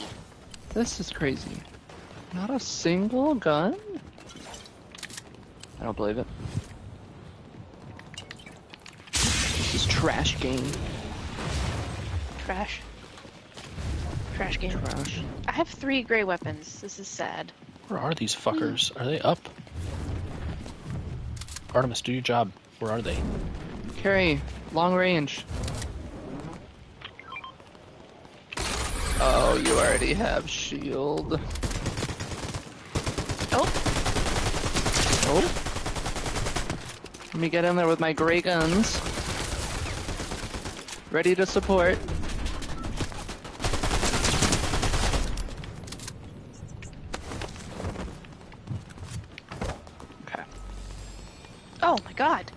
This is crazy. Not a single gun? I don't believe it. This is trash game. Trash. Trash game. Trash. I have three gray weapons. This is sad. Where are these fuckers? Are they up? Artemis, do your job. Where are they? Carry, long range. Oh, you already have shield. Oh, Oh. Let me get in there with my gray guns. Ready to support. Okay. oh my god.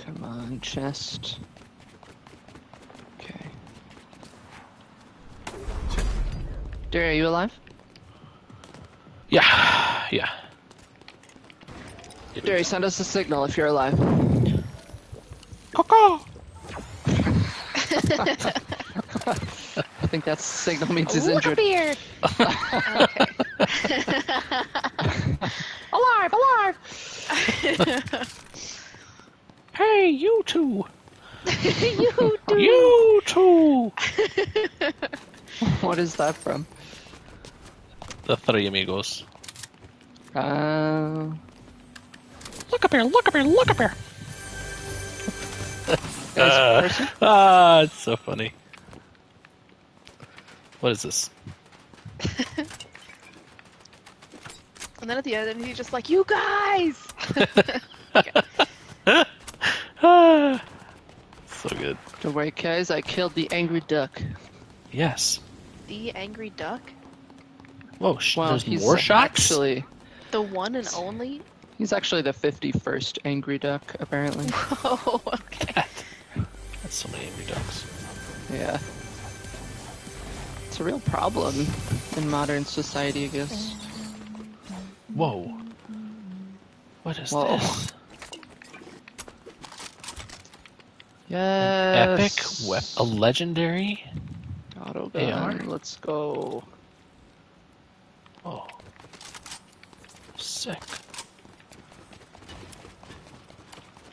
Come on, chest. Okay. Dary, are you alive? Yeah, yeah. Jerry, send us a signal if you're alive. Coco! I think that signal means he's injured. Beer. alive, alive! hey, you two! you two! You two! what is that from? The Three Amigos. Uh... Look up here! Look up here! Look up here! Uh, ah, it's so funny. What is this? And then at the end, he's just like, "You guys!" Ah, so good. Don't worry, guys. I killed the angry duck. Yes. the angry duck, Whoa, sh- Wow, there's he's more shots? actually the one and only. He's actually the fifty-first angry duck, apparently. Oh, okay. That's so many angry ducks. Yeah. It's a real problem in modern society, I guess. Whoa. What is Whoa. this? Yes. Epic wep- a legendary? Auto AR? gun. Let's go. Oh. Sick.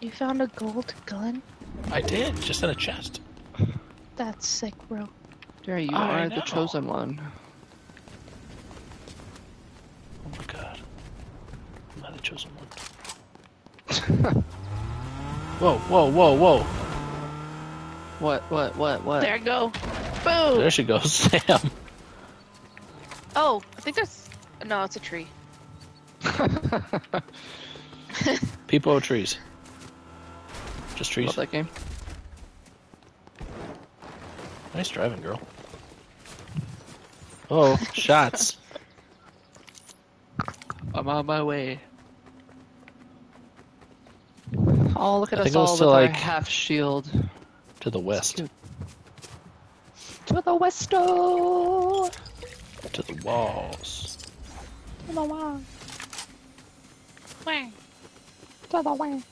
You found a gold gun? I did, just in a chest. That's sick, bro. There you I are, the chosen one. Oh my god. Am I the chosen one? Whoa, whoa, whoa, whoa. What? What? What? What? There you go. Boom. There she goes, Sam. Oh, I think there's. No, it's a tree. People are trees? Just trees. Love that game. Nice driving, girl. Oh, shots. I'm on my way. Oh, look at I us think it was all to, with our like- half shield. To the west. To the westo. Oh. To the walls. To the wall. To the way.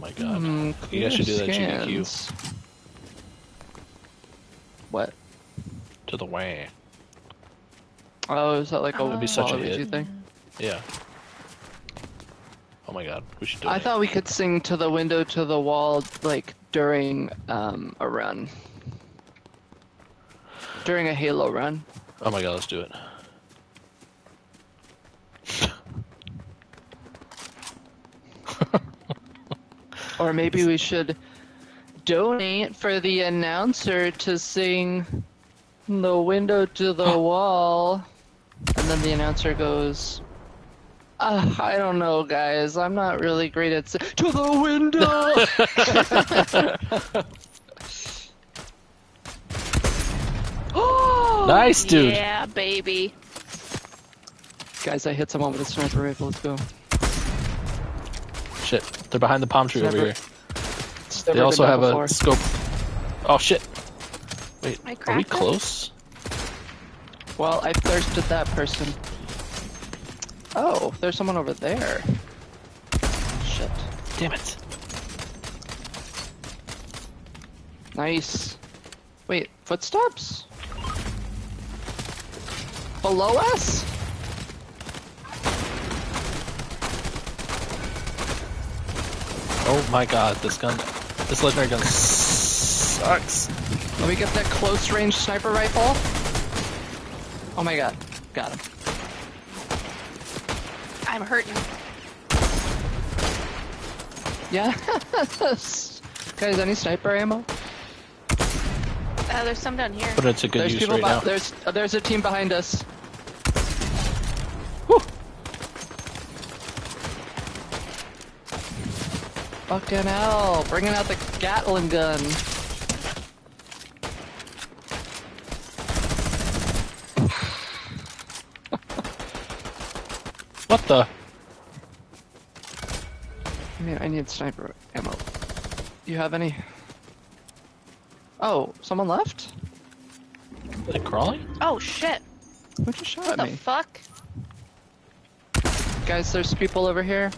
Oh my god. Mm, You guys should do that clear GDQ. What? To the way. Oh, is that like a That'd be such a Waluigi hit. thing? Yeah. Oh my god. We should do I thought we could sing to the window to the wall like during um, a run. During a Halo run. Oh my god, let's do it. Or maybe we should donate for the announcer to sing the window to the wall. And then the announcer goes, uh, I don't know, guys. I'm not really great at. Si- to the window! nice, dude. Yeah, baby. guys, I hit someone with a sniper rifle. Let's go. Shit. They're behind the palm tree over here. They also have done a scope. Oh shit. Wait, are we cracked it? close? Well, I thirsted that person. Oh, there's someone over there. Shit. Damn it. Nice. Wait, footsteps? Below us? Oh my god, this gun. This legendary gun sucks. Let me get that close range sniper rifle. Oh my god. Got him. I'm hurting. Yeah. Guys, any sniper ammo? Uh, there's some down here. But it's a good there's use people. right beh- now. There's uh, there's a team behind us. Fucking hell! Bringing out the Gatling gun. What the? I mean, I need sniper ammo. You have any? Oh, someone left? Are they crawling? Oh shit! Who just shot What at the me? fuck? Guys, there's people over here.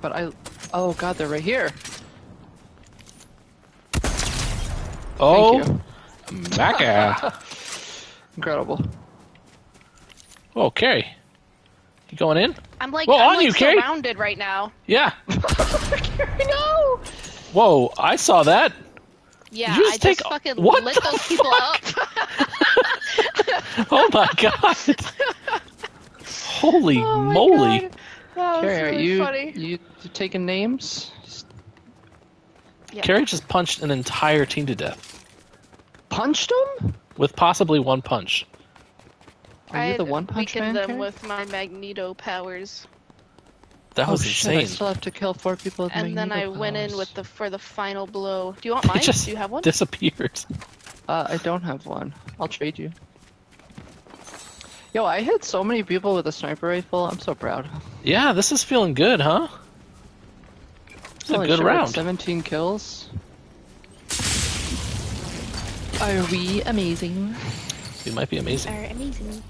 But I. Oh god, they're right here. Oh, you. Macca. Incredible. oh, Carrie. You going in? I'm like, Well, I'm on like you, Carrie. surrounded right now. Yeah. no! Whoa, I saw that. Yeah, you I just just take- fucking what lit the those people up. Oh my god! Holy Oh my moly! God. That was Carrie, are really you, funny. you you taking names? Yeah. Carrie just punched an entire team to death Punched them? with possibly one punch. Are you the one punch weakened man? them Carrie? with my Magneto powers, That oh was shit! I insane. still have to kill four people with and then I Magneto went in with the for the final blow. Do you want They mine? just Do you have one? disappeared. Uh, I don't have one. I'll trade you. Yo, I hit so many people with a sniper rifle. I'm so proud. Yeah, this is feeling good, huh? It's a good round. 17 kills. Are we amazing? We might be amazing. Are amazing.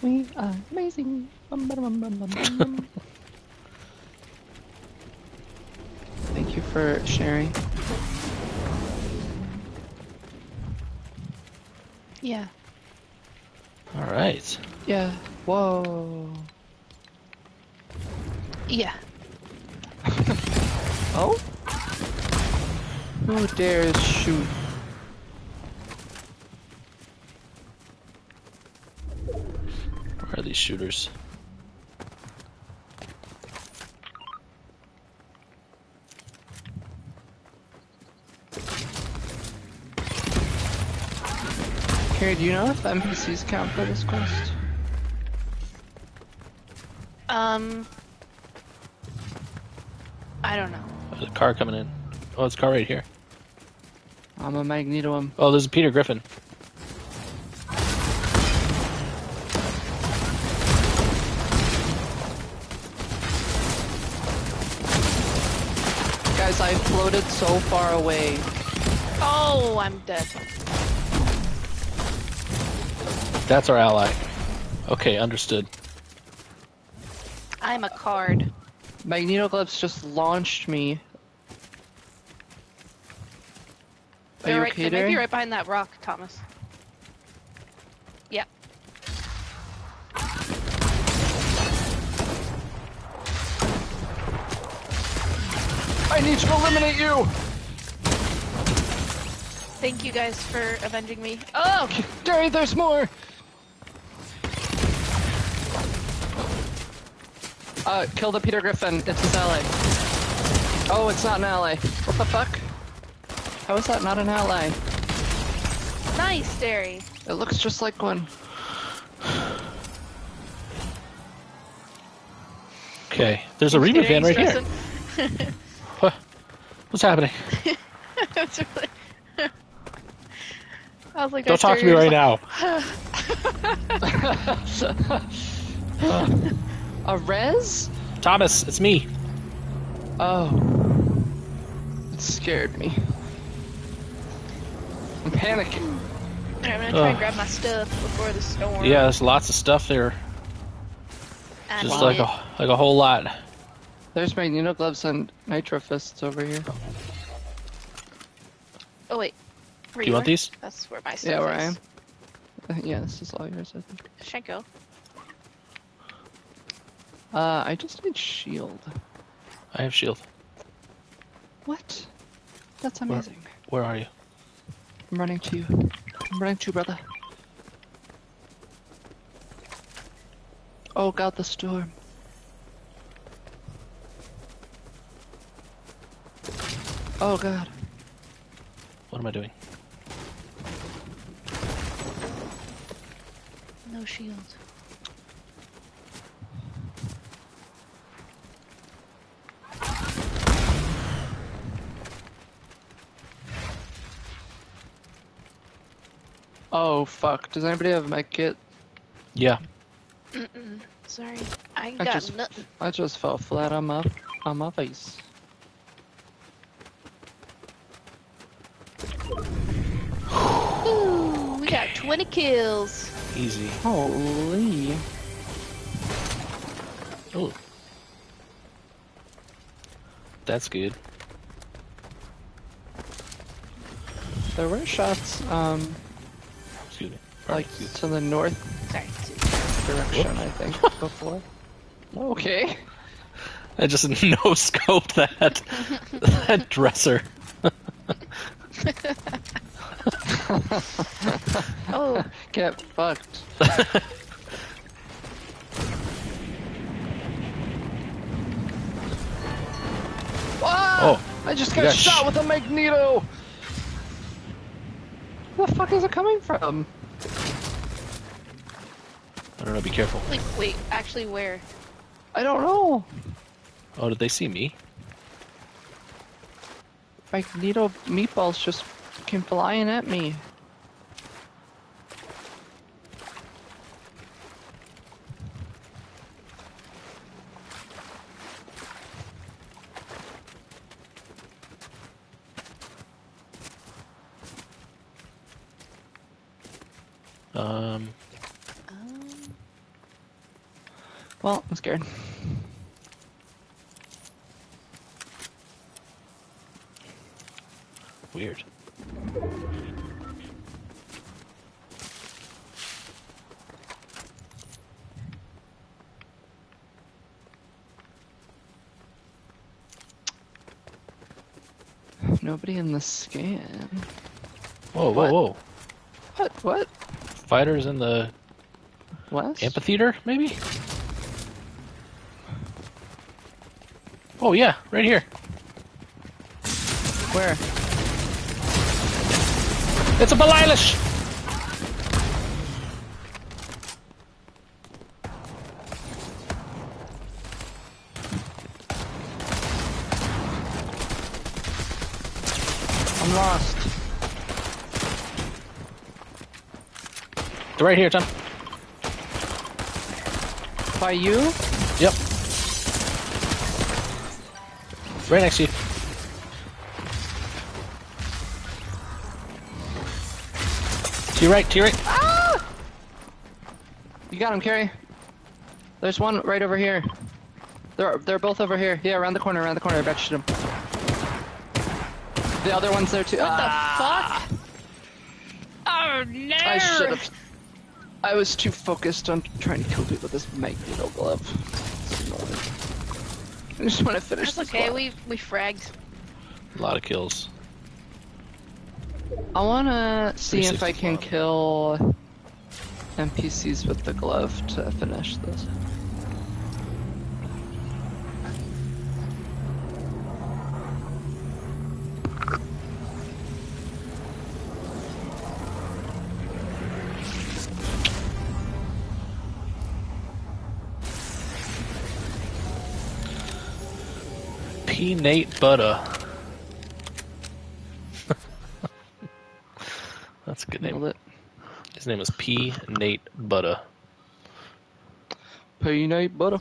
We are amazing. Bum, bum, bum, bum, bum. Thank you for sharing. Yeah. All right. Yeah. Whoa. Yeah. Oh? Who dares shoot? Where are these shooters? Carrie, do you know if NPCs count for this quest? Um. I don't know. There's a car coming in. Oh, it's a car right here. I'm a Magneto him. Oh, there's a Peter Griffin. Guys, I floated so far away. Oh, I'm dead. That's our ally. Okay, understood. I'm a card. Magneto gloves just launched me. Are They're you right, okay they might be right behind that rock, Thomas. Yep. I need to eliminate you! Thank you guys for avenging me. Oh! Gary, there's more! Uh, kill the Peter Griffin. It's his ally. Oh, it's not an ally. What the fuck? How is that not an ally? Nice, Dary. It looks just like one. Okay, there's a Reboot van right here. here. What? What's happening? That's really... I was like, Don't I talk to me right now. A res? Thomas, it's me. Oh. It scared me. I'm panicking. I'm gonna try Ugh. and grab my stuff before the storm. Yeah, there's lots of stuff there. I Just like it. a like a whole lot. There's my Magneto gloves and Nitro fists over here. Oh wait. Where Do you want are? these? That's where my stuff Yeah, where I am. Yeah, this is all yours, I think. Shenko. Uh, I just need shield. I have shield. What? That's amazing. Where are you? I'm running to you. I'm running to you, brother. Oh god, the storm. Oh god. What am I doing? No shield. Oh fuck. Does anybody have my kit? Yeah. Mm-mm. Sorry. I ain't I got just- nothing. I just fell flat on my on my face. Ooh, we got 20 kills. Easy. Holy. Oh. That's good. There were shots um Excuse me. Like to the north direction I think before. Okay. I just no scoped that that dresser. Oh, Get fucked. Ah, oh, I just got got shot sh- with a magneto. Where the fuck is it coming from? I don't know. Be careful. like, wait, actually, where? I don't know. Oh, did they see me? Like Magneto meatballs just came flying at me. Um, Well, I'm scared. weird. Nobody in the scan. Whoa, whoa, What? whoa! What? What? Fighters in the What? amphitheater, maybe? Oh yeah, right here. Where? It's a Belilish! Right here, Tom. By you? Yep. Right next to you. To your right, to your right. You got him, Carrie. There's one right over here. They're they're both over here. Yeah, around the corner, around the corner. I bet you them. The other one's there too. What Ah, the fuck? Oh no! I should have. I was too focused on trying to kill people with this magneto glove. It's annoying. I just want to finish That's okay. glove. We we fragged. A lot of kills. I want to see if I can glove. kill NPCs with the glove to finish this. P. Nate Butter. That's a good name name. it. His name is P. Nate Butter. P. Nate butter.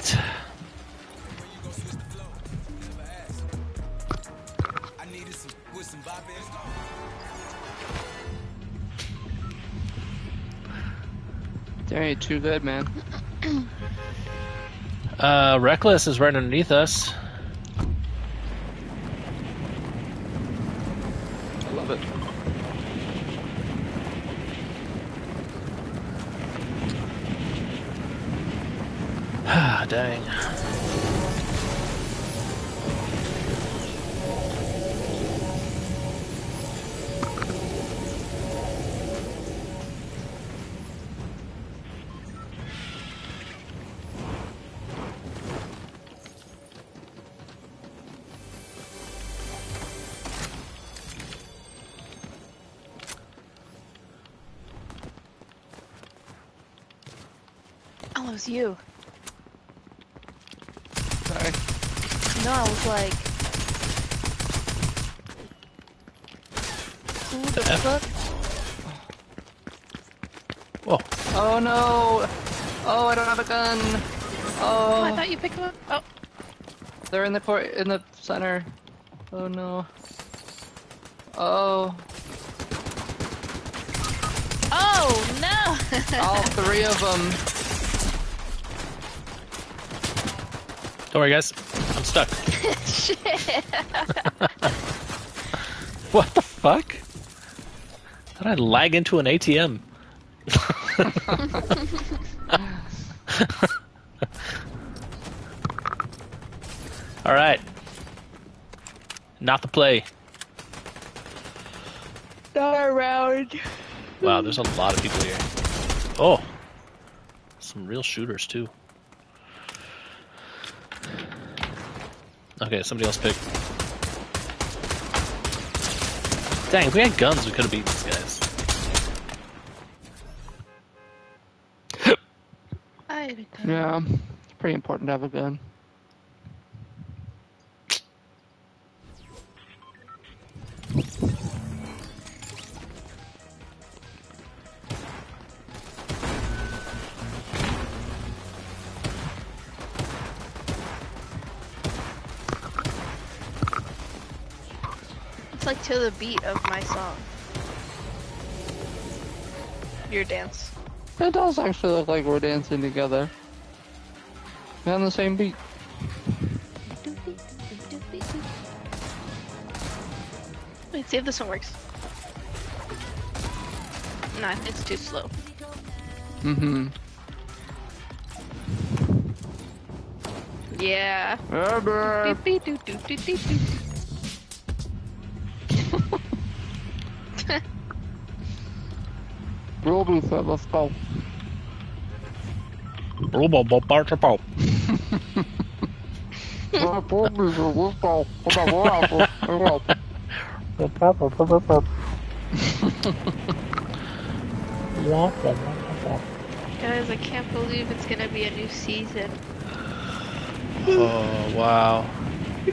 Right. Ain't too good, man. Uh, Reckless is right underneath us. It was you. Sorry. No, I was like, who the F? fuck? Whoa. Oh no! Oh, I don't have a gun. Oh, oh I Oh, thought you picked them up. Oh, they're in the court in the center. Oh no. Oh. Oh no! All three of them. Don't worry, guys. I'm stuck. Shit. What the fuck? How did I lag into an ATM? All right. Not the play. Not around. Wow, there's a lot of people here. Oh, some real shooters too. Okay, somebody else pick. Dang, if we had guns, we could have beaten these guys. I had a gun. Yeah, it's pretty important to have a gun. To the beat of my song. Your dance. It does actually look like we're dancing together. We're on the same beat. Wait, see if this one works. Nah, it's too slow. Mm-hmm. Yeah. Yeah, bruh. Beep, beep, doot, doot, doot, doot, doot. Ruby said, let's go. Robo Barter Pop. Yeah, Ruby said, let's go. Let's go. Let's. Guys, I can't believe it's gonna be a new season. Oh wow,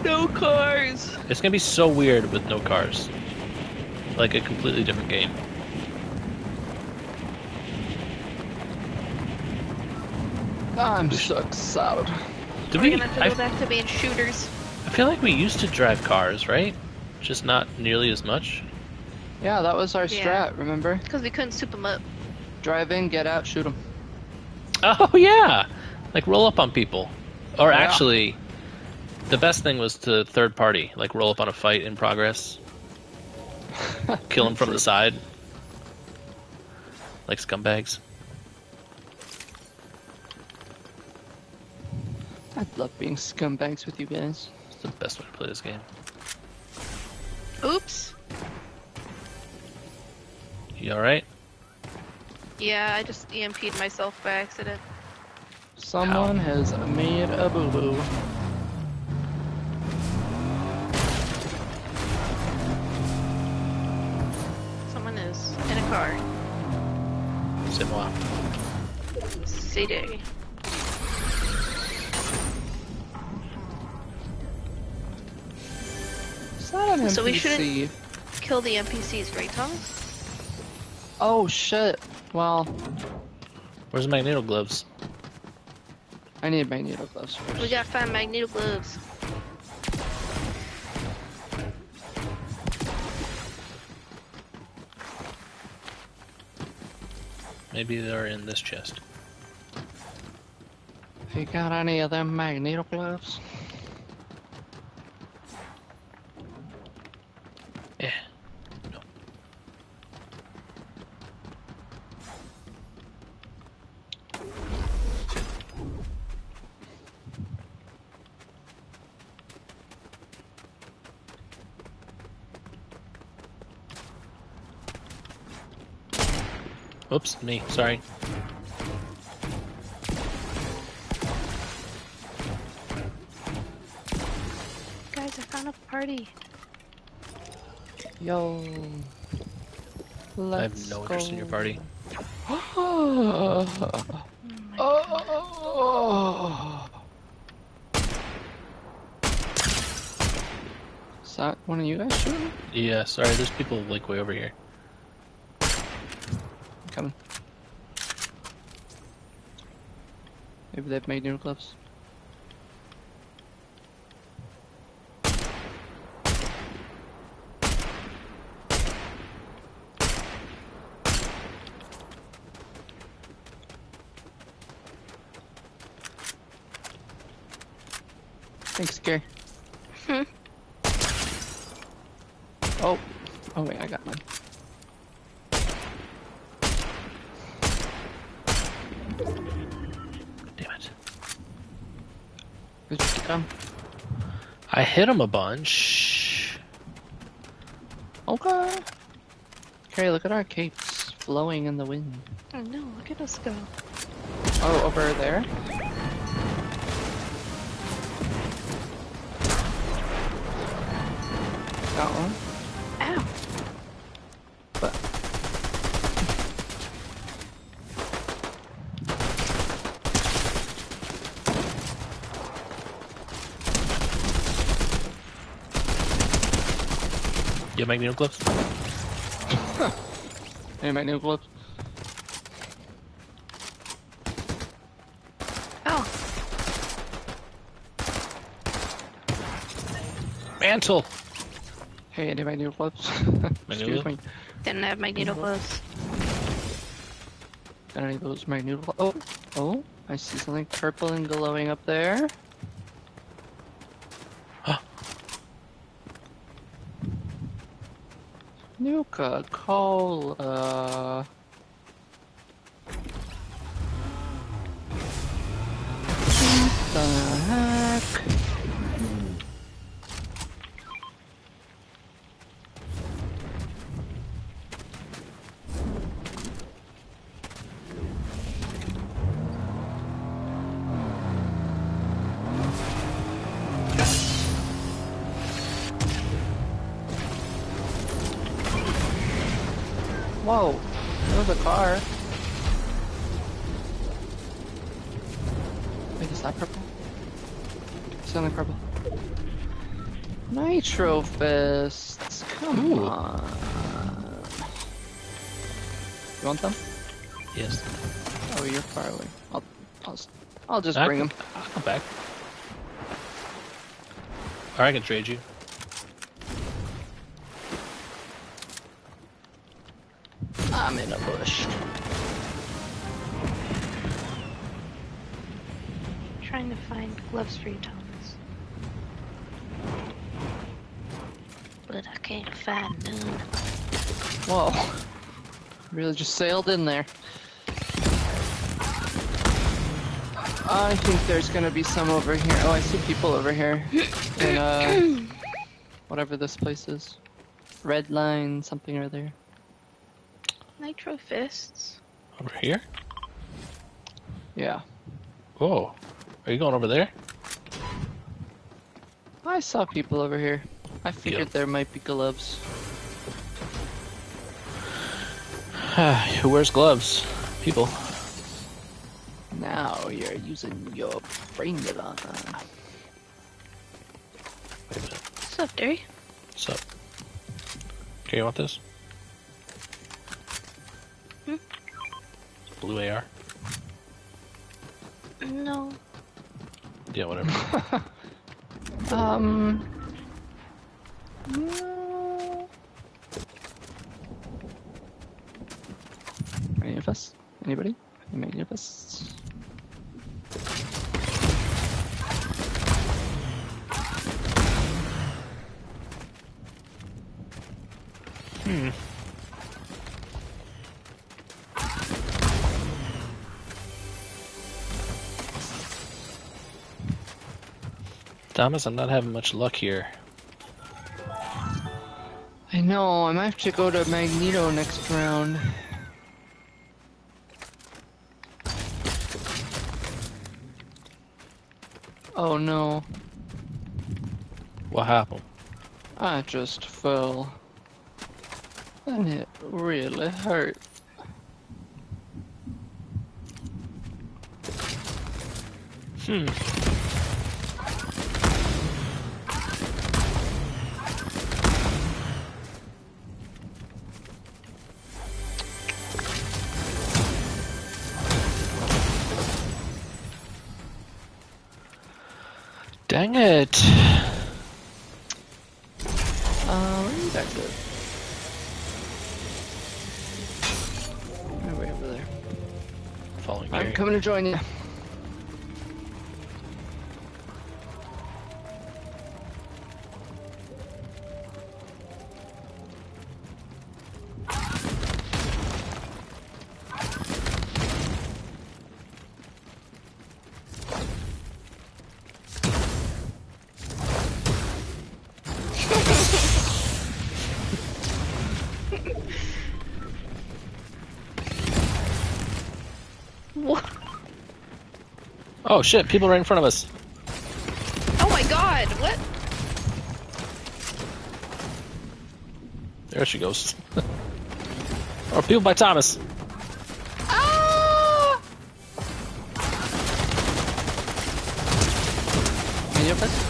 No cars. it's gonna be so weird with no cars. Like a completely different game. I'm so excited. Did We're we? gonna have to I, go back to being shooters. I feel like we used to drive cars, right? Just not nearly as much. Yeah, that was our Yeah. strat, remember? Because we couldn't soup them up. Drive in, get out, shoot them. Oh yeah, like roll up on people, or Yeah. actually, the best thing was to third party, like roll up on a fight in progress, kill them from the side, like scumbags. I'd love being scumbags with you guys. It's the best way to play this game. Oops. You all right? Yeah, I just EMP'd myself by accident. Someone has made a boo-boo. Someone is in a car. C'est moi. CD. Is that an So we shouldn't- Kill the NPCs, right, Thomas? Oh shit. Well, Where's the magneto gloves? I need magneto gloves first. We gotta find magneto gloves. Maybe they're in this chest. Have You got any of them magneto gloves? Oops, me. Sorry. Guys, I found a party. Yo. I Let's have no interest in your party. oh. Oh oh. Is that one of you guys shooting? Yeah, sorry. There's people like way over here. Coming. Maybe they've made new gloves. Thanks, Gary. Hmm. Oh. Oh wait, I got mine. Damn it. Did you get them? I hit him a bunch. Okay. Carrie, look at our capes flowing in the wind. Oh no, look at us go. Oh, over there? Magneto clips? any magneto clips? Oh, Mantle! Hey, any magneto clips? Magneto Excuse me. didn't have magneto Mhm. gloves. Got any of those magneto cl- Oh, oh, I see something purple and glowing up there. Nuka Cola. Uh, what the heck? You want them? Yes. Oh, you're far away. I'll, I'll, I'll just I bring can- them. I'll come back. Or I can trade you. Really just sailed in there. I think there's gonna be some over here. Oh, I see people over here. In, uh, whatever this place is. Red line, something or other. Nitro fists. Over here? Yeah. Whoa. Are you going over there? I saw people over here. I figured Yeah. there might be gloves. Who wears gloves? People. Now you're using your brain Nirvana. Wait a minute. What's up, Dary? What's up? Okay, you want this? Hmm? Blue AR? No. Yeah, whatever. Um. no. Any of us? Anybody? Any of us? hmm. Thomas, I'm not having much luck here. I know, I might have to go to Magneto next round. Oh no, What happened? I just fell. And it really hurt. Hmm. Dang it. Uh, where are you guys live? They're over there. Following I'm coming to join you. Oh shit, people right in front of us. Oh my god, what? There she goes. oh, people by Thomas. Ah! Manifest?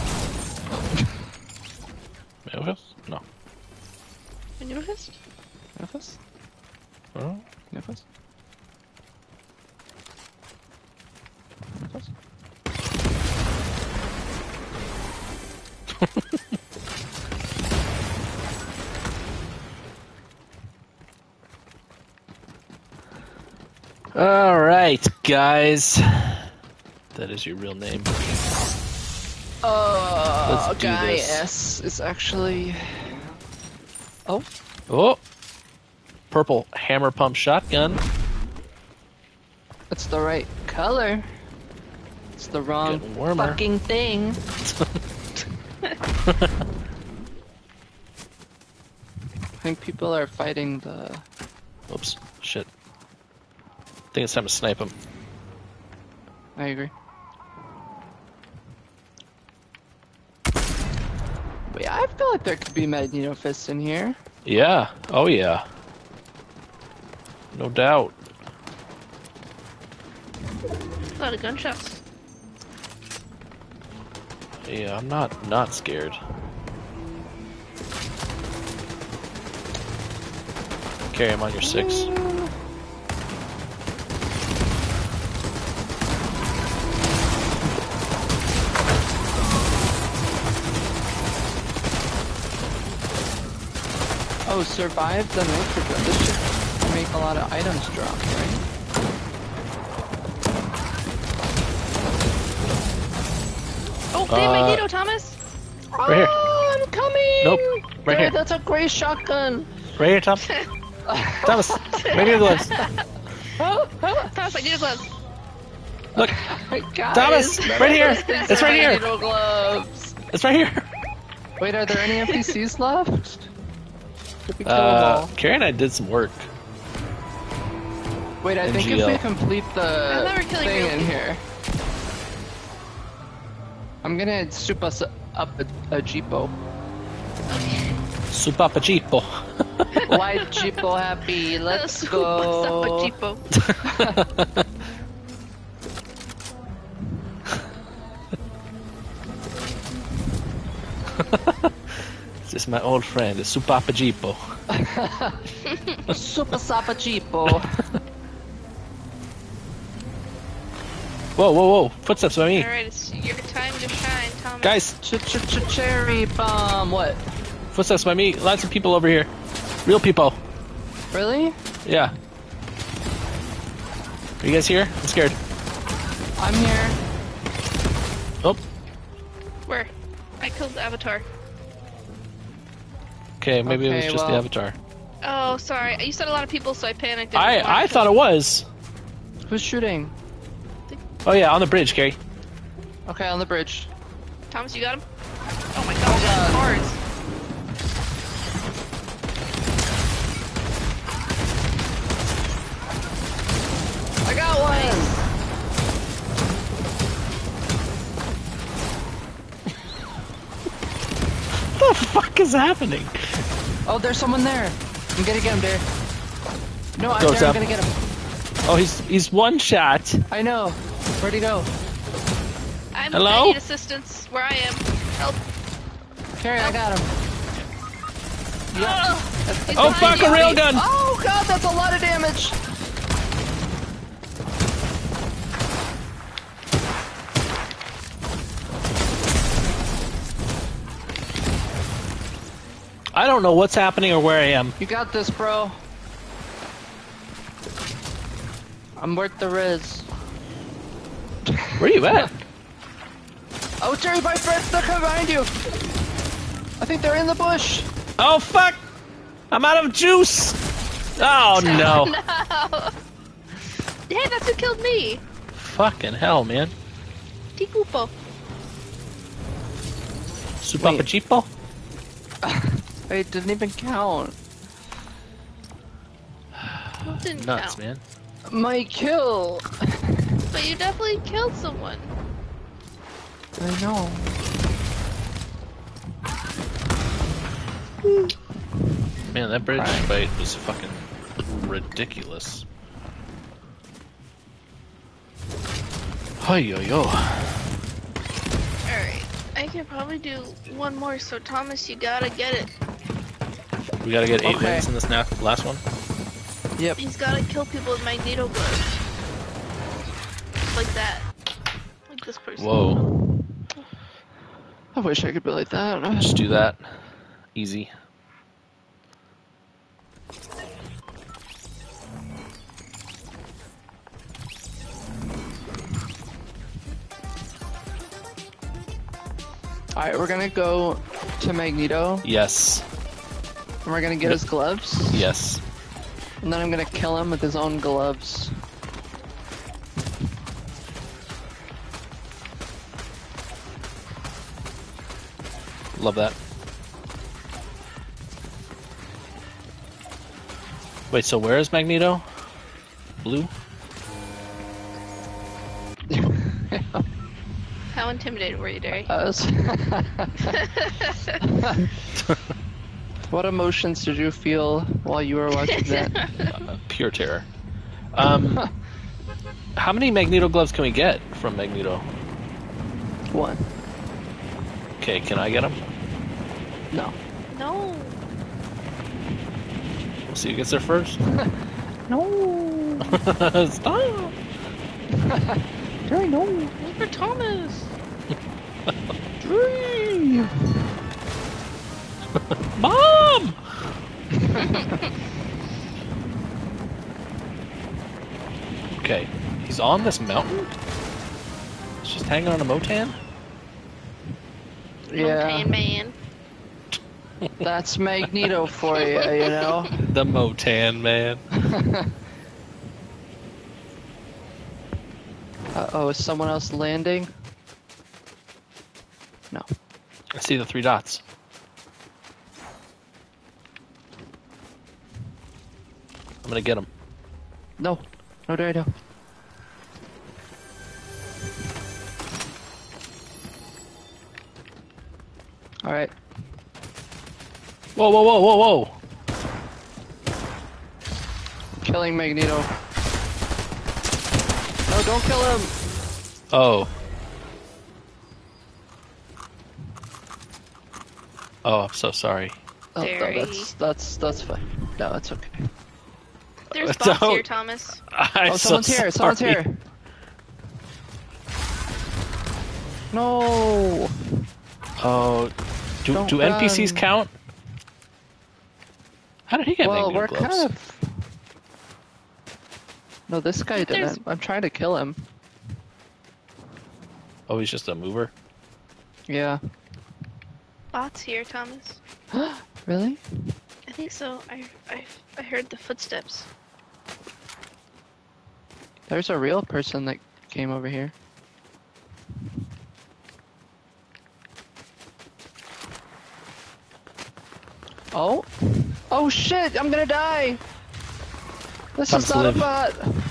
Memphis? No. Manifest? Manifest? Oh. Manifest? Manifest? All right, guys. That is your real name. Uh, guy. S is actually. Oh, Oh, purple hammer pump shotgun. it's the right color. It's the wrong fucking thing. I think people are fighting the. Oops, shit. I think it's time to snipe him. I agree. Wait, I feel like there could be Magneto fists in here. Yeah. Oh yeah. No doubt. A lot of gunshots. Yeah, I'm not not scared. Okay, I'm on your six. Oh, survive the nitrogen. This should make a lot of items drop, right? Oh, they have Uh, Magneto, Thomas! Right here. Oh, I'm coming! Nope, right There, here. That's a gray shotgun. Right here, Tom. Thomas, right here, gloves. Thomas, Magneto gloves. Look, Guys, Thomas, right here. It's right here. Magneto gloves. it's right here. Wait, are there any NPCs left? Did we kill them Uh, all? Carrie and I did some work. Wait, I think if we complete the thought we were killing thing real in people. here, I'm gonna soup us up a, Jeepo. Soup up a jeepo. Chipo. Why jeepo happy? Let's What's go. up, a Jeepo? This is my old friend, the Supapa Chipo. Super sapa jeepo. Whoa, whoa, whoa! Footsteps by me, Alright, it's your time to shine, Thomas. guys. Ch ch ch cherry bomb. What? Footsteps by me. Lots of people over here. Real people. Really? Yeah. Are you guys here? I'm scared. I'm here. Oh, Where? I killed the Avatar. Okay. Maybe it was Okay, just the avatar. Oh, sorry. You said a lot of people, so I panicked. and I I thought it was. Who's shooting? Oh yeah, on the bridge, Carrie. Okay, on the bridge. Thomas, you got him? Oh my god, that's cards. Is happening? Oh, there's someone there. I'm gonna get him, there. No, I'm Go, there. I'm gonna get him. Oh, he's he's one shot. I know. Where'd he go? I'm, Hello? I need assistance where I am. Help. Carrie, I got him. Oh, Ugh. He's Oh fuck, you. a rail gun! Oh god, that's a lot of damage. I don't know what's happening or where I am. You got this, bro. I'm worth the riz. Where are you at? Oh, Jerry, my friends, they're coming behind you. I think they're in the bush. Oh fuck! I'm out of juice. Oh no! No. Hey, that's who killed me. Fucking hell, man. Tikupo. Supapa Wait. Chipo? Wait, it didn't even count. Well, it didn't Nuts, count. man. My kill. But you definitely killed someone. I know. Man, that bridge Right. fight was fucking ridiculous. Hi yo yo. Alright. I can probably do one more, so Thomas, you gotta get it. We gotta get eight Okay. wins in this na- last one. Yep. He's gotta kill people with magneto gloves. Like that. Like this person. Whoa. I wish I could be like that. I don't know. Just do that. Easy. Alright, we're gonna go to Magneto, Yes. and we're gonna get his gloves, Yes. and then I'm gonna kill him with his own gloves. Love that. Wait, so where is Magneto? Blue? How intimidated were you, Dary? I was- what emotions did you feel while you were watching that? Uh, pure terror. Um, how many Magneto gloves can we get from Magneto? One. Okay, can I get them? No. no. We'll see who gets there first. No. Stop! Jerry, no. Look for Thomas. Jerry. Mom! okay, he's on this mountain? He's just hanging on a Motan? Yeah, Mountain man. that's Magneto for you, you know. The Motan man. Uh oh, is someone else landing? No. I see the three dots. I'm gonna get him. No. No, no. Alright. Whoa, whoa, whoa, whoa, whoa! Killing Magneto. No, don't kill him! Oh. Oh, I'm so sorry. Oh, no, that's, that's, that's fine. No, it's okay. There's Don't- bots here, Thomas. I'm Oh, so someone's here, someone's here! No! Oh, do Don't do NPCs run. count? How did he get well, Magneto we're gloves? kind of. No, this guy think didn't. I'm trying to kill him. Oh, he's just a mover. Yeah. Bots here, Thomas. Really? I think so. I, I, I heard the footsteps. There's a real person that came over here. Oh? Oh shit! I'm gonna die! This Time is not live. a bot!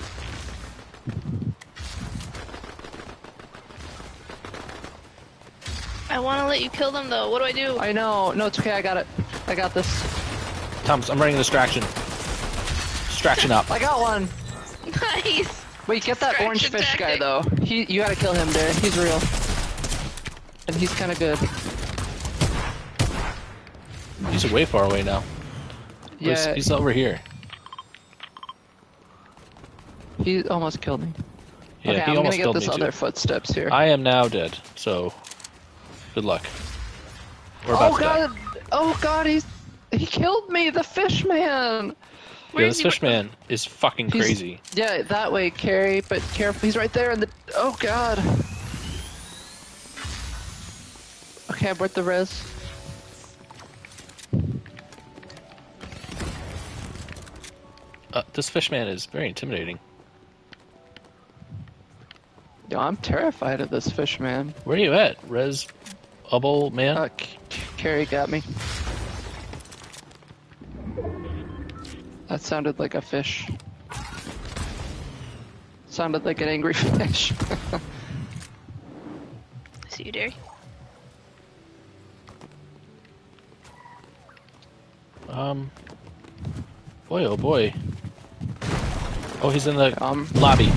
I want to let you kill them though. What do I do? I know. No, it's okay. I got it. I got this. Thomas, I'm running a distraction. Distraction up. I got one. nice. Wait, get that orange Distraction fish guy though. He, you gotta kill him, dude. He's real, and he's kind of good. He's way far away now. He's, Yeah, he's over here. he almost killed me. Yeah, okay, he I'm gonna almost get killed this me other too. footsteps here. I am now dead, so good luck. We're about oh to die. god! Oh god! He's he killed me. The fish man. Where yeah, is this fish man is fucking He's- crazy. Yeah, that way, Carrie. But careful, he's right there in the. Oh god. Okay, brought the res. Uh, this fish man is very intimidating. Yo, I'm terrified of this fish man. Where are you at, Res Bubble Man? Uh, Carrie got me. That sounded like a fish. sounded like an angry fish. See you, Dary. Um. Boy, oh boy. Oh, he's in the um, lobby.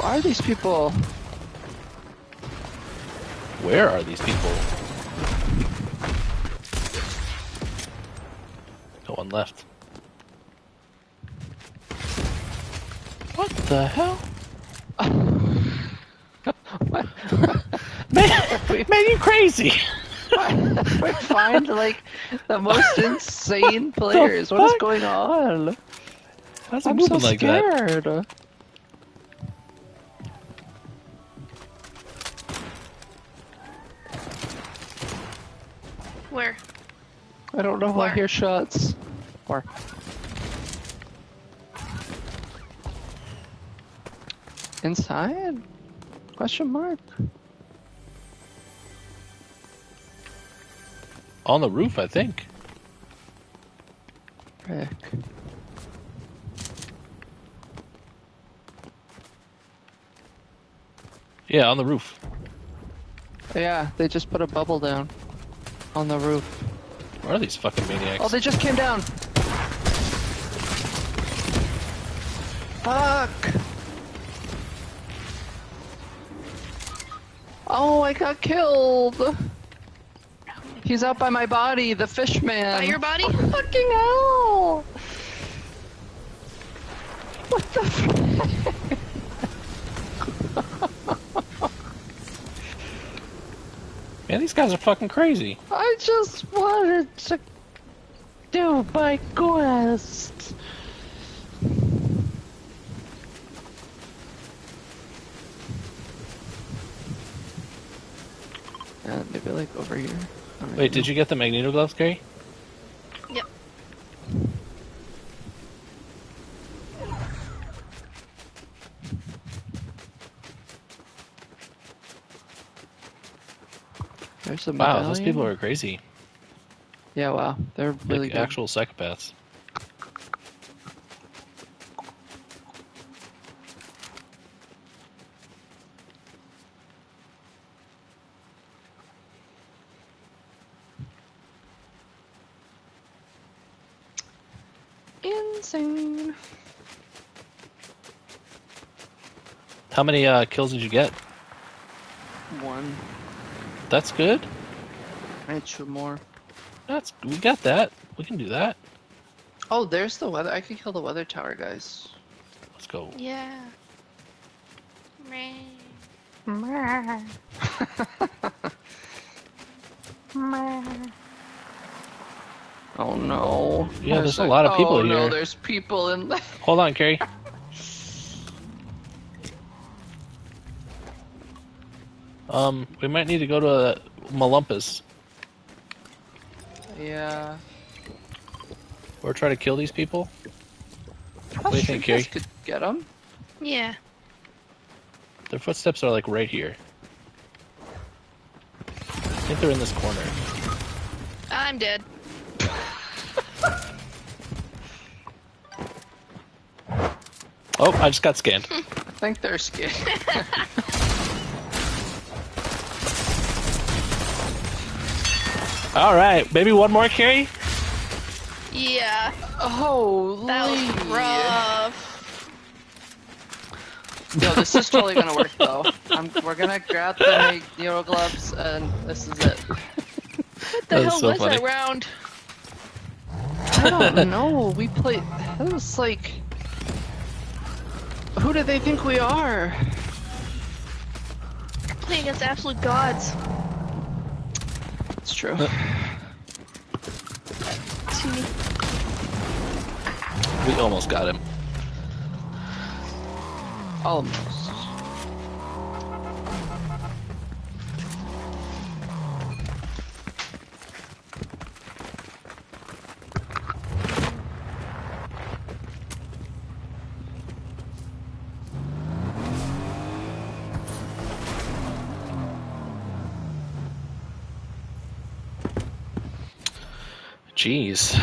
Who are these people? Where are these people? No one left. What the hell? man, man, you crazy! we find like the most insane players. What is going on? I'm so like scared. Where? I don't know. I hear shots. Where? Inside? Question mark. On the roof, I think. Frick. Yeah, on the roof. Yeah, they just put a bubble down on the roof. Where are these fucking maniacs? Oh, they just came down. Fuck. Oh, I got killed. He's out by my body, the fish man. By your body? Fucking hell! What the? Man, these guys are fucking crazy. I just wanted to do my quest. Uh, maybe like over here. Wait, know. did you get the Magneto gloves, Gary? There's a Wow, those people are crazy. Yeah, wow, they're really like good. actual psychopaths. Insane. How many uh, kills did you get? One. That's good. I need two more. That's we got that. We can do that. Oh, there's the weather. I can kill the weather tower, guys. Let's go. Yeah. Meh. Oh no. Yeah, there's a lot of people oh, no, here. there's people in the. Hold on, Carrie. Um, we might need to go to uh, Malumpus Yeah. or try to kill these people. What do you think, Carrie? Could get them. Yeah. Their footsteps are like right here. I think they're in this corner. I'm dead. Oh, I just got scanned. I think they're scared. All right, maybe one more, Carrie. Yeah. Holy. That was rough. Yo, this is totally gonna work though. I'm, we're gonna grab the Neo gloves and this is it. What the That hell so was funny. that round? I don't know. We played. That was like. Who do they think we are? Playing against absolute gods. True. Uh. Me. We almost got him. Almost. Jeez.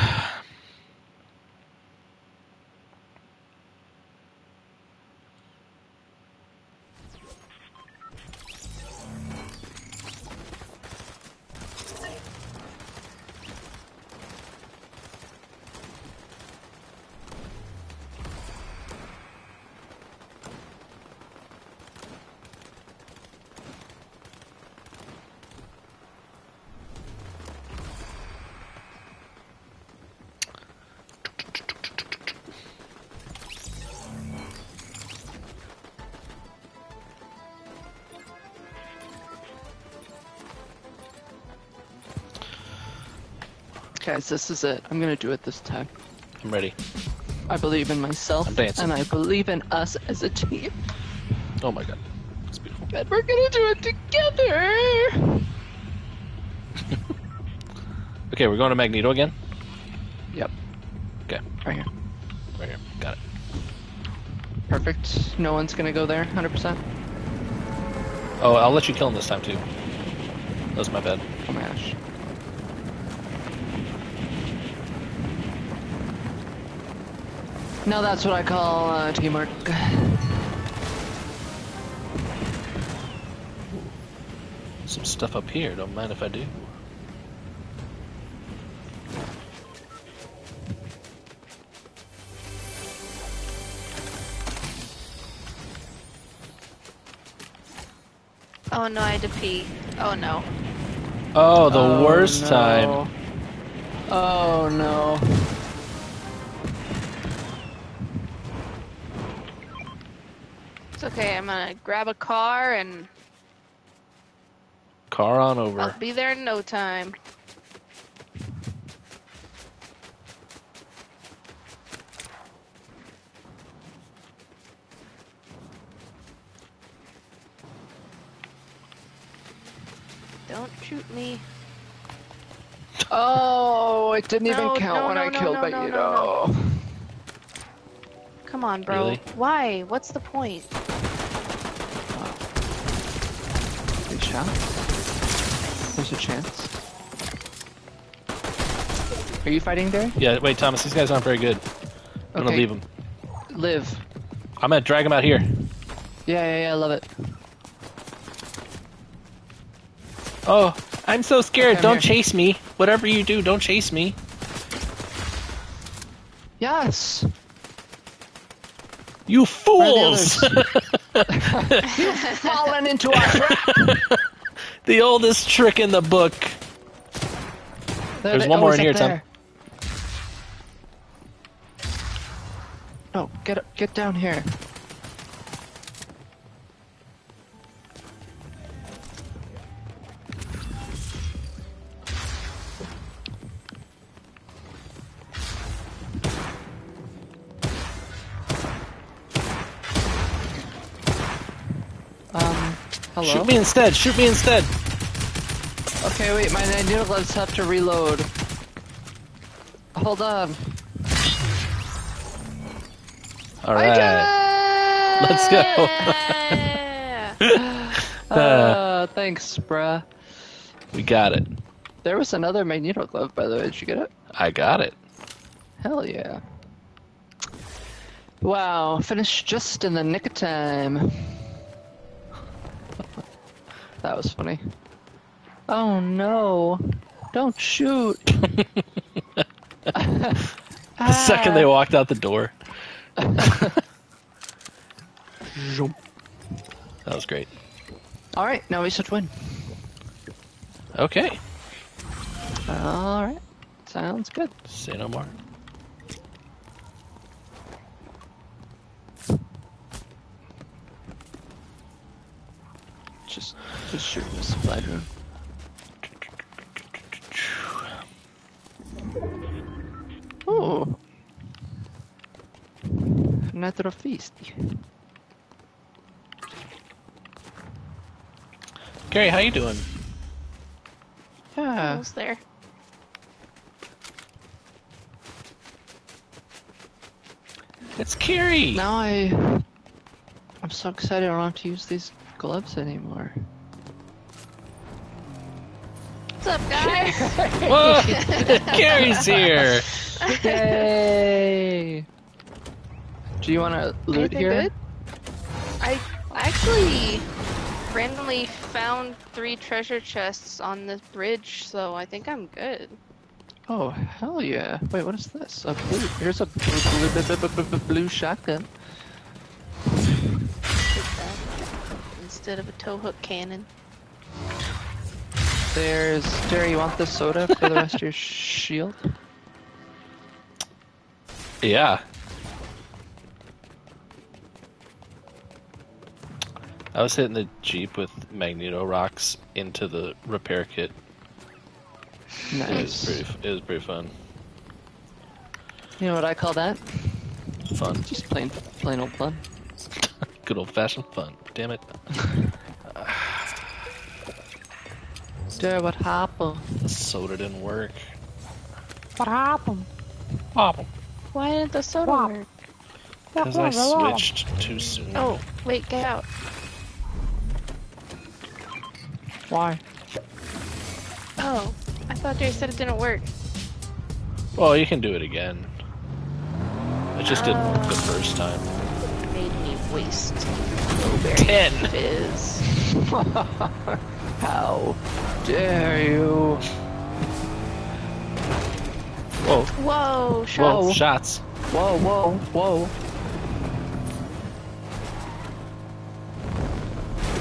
Guys, this is it. I'm gonna do it this time. I'm ready. I believe in myself, I'm dancing. and I believe in us as a team, Oh my god. It's beautiful. and we're gonna do it together. Okay, we're going to Magneto again? Yep, Okay, right here. right here. Got it. Perfect. No one's gonna go there. 100%. Oh, I'll let you kill him this time too. That was my bad. Oh my gosh. No, that's what I call uh, teamwork. Some stuff up here. Don't mind if I do. Oh no, I had to pee. Oh no. Oh, the Oh, worst no. time. Oh no. It's okay, I'm gonna grab a car and Car on over. I'll be there in no time. Don't shoot me. Oh, it didn't even count no, when no, I no, killed no, my no, no, Come on, bro. Really? Why? What's the point? There's a chance. Are you fighting there? Yeah, wait, Thomas, these guys aren't very good. I'm gonna leave them. Live. I'm gonna drag them out here. Yeah, yeah, yeah, I love it. Oh, I'm so scared. Okay, I'm don't here. chase me. Whatever you do, don't chase me. Yes! You fools! the Fallen into our trap! the oldest trick in the book. There There's one oh, more in here, Tom. there. No, get up, get down here. Hello? Shoot me instead. Shoot me instead. Okay, wait, my needle gloves have to reload. Hold on. All right. Let's go. Yeah. Uh, thanks, bruh. We got it. There was another Magneto glove, by the way. Did you get it? I got it. Hell yeah. Wow, finished just in the nick of time. That was funny. Oh no. Don't shoot. The second they walked out the door. That was great. Alright, now we should win. Okay. Alright. Sounds good. Say no more. Just just shoot in the supply room. Oh. Another feast. Gary, how you doing? Yeah. Almost there. It's Carrie. Now I I'm so excited I don't have to use these gloves anymore. What's up, guys? Whoa! Gary's here! Yay! Do you want to loot Anything here? good? I actually randomly found three treasure chests on this bridge, so I think I'm good. Oh hell yeah! Wait, what is this? A blue. Here's a blue, blue, blue, blue, blue, blue, blue shotgun. Instead of a tow hook cannon. There's Jerry. You want this soda for the rest of your shield? Yeah. I was hitting the Jeep with magneto rocks into the repair kit. It was Nice. pretty, it was pretty fun. You know what I call that? Fun. Just plain, plain old fun. Good old fashioned fun. Damn it. Jerry, what happened? The soda didn't work. What happened? Why didn't the soda work? Because I switched too soon. Oh, wait, get out. Why? Oh, I thought Jay said it didn't work. Well, you can do it again. I just did Oh. the first time. Made me waste blueberry Ten. fizz. How dare you? Whoa. Whoa, Whoa. shots. Shots. Whoa, whoa, whoa.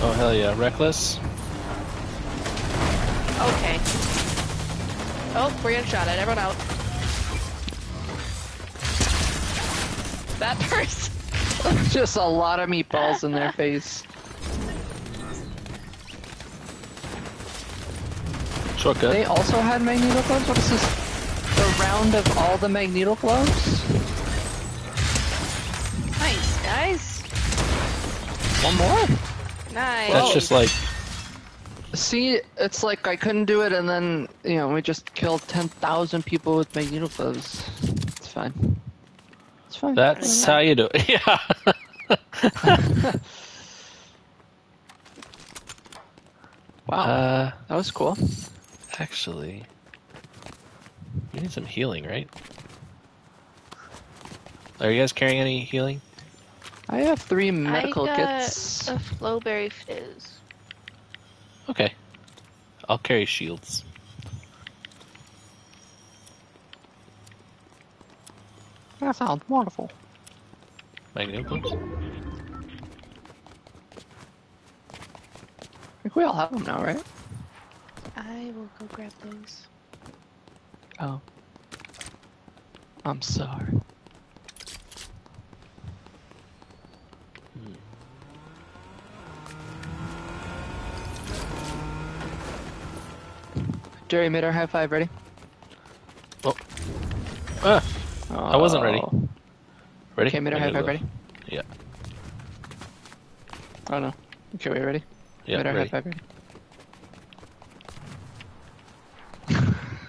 Oh, hell yeah. Reckless. Okay. Oh, we're getting shot at. Everyone out. That person. Just a lot of meatballs in their face. Shortcut. They also had magneto gloves? What is this? The round of all the magneto gloves? Nice, guys. One more? Nice. That's just like See, it's like I couldn't do it and then, you know, we just killed 10,000 people with magneto gloves. It's fine. It's fine. that's how you do it. Yeah. Wow, Uh, that was cool. actually, we need some healing, right? Are you guys carrying any healing? I have three medical I got kits. a flowberry fizz. Okay. I'll carry shields. That sounds wonderful. Magneto gloves? I think we all have them now, right? I will go grab those. Oh. I'm sorry. Jerry made our high five ready? Oh. Ah, I wasn't ready. Oh. ready? Okay, made our high Magneto five ready? Yeah. Oh no. Okay, we ready? Yeah, made our ready. high five ready?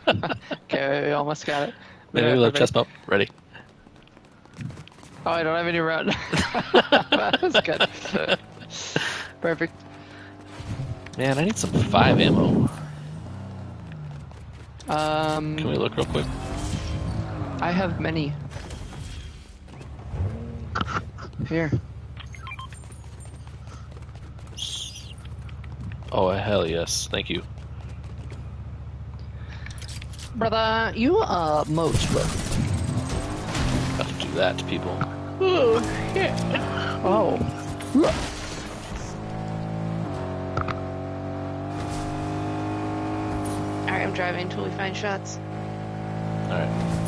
okay, we almost got it. Made our Magneto high chest bump. Ready. Oh, I don't have any run. that was good. Perfect. Man, I need some five ammo. Um, Can we look real quick? I have many. Here. Oh hell yes, thank you. Brother, you are most welcome. Got to do that to people. Oh. oh. Alright, I'm driving until we find shots. All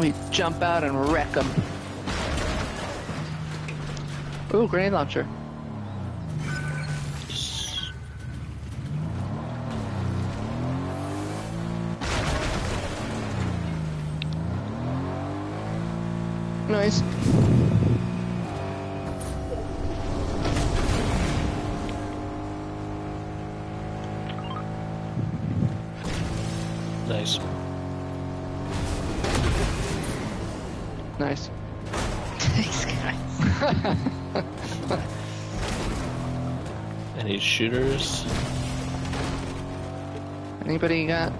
We jump out and wreck them. Ooh, grenade launcher. Nice. Shooters? Anybody got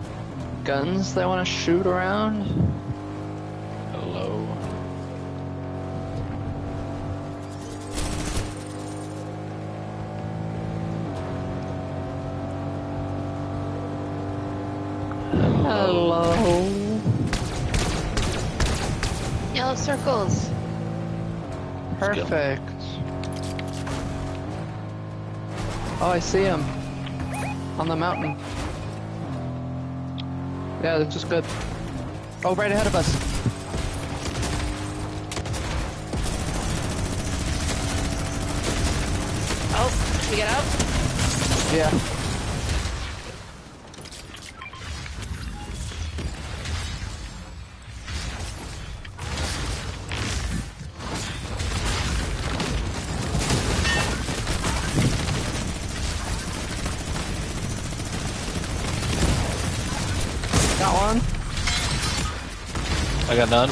guns they want to shoot around? Hello. Hello. Yellow circles. Perfect. Oh, I see him. On the mountain. Yeah, this just good. Oh, right ahead of us. Oh, can we get out? Yeah. Got none.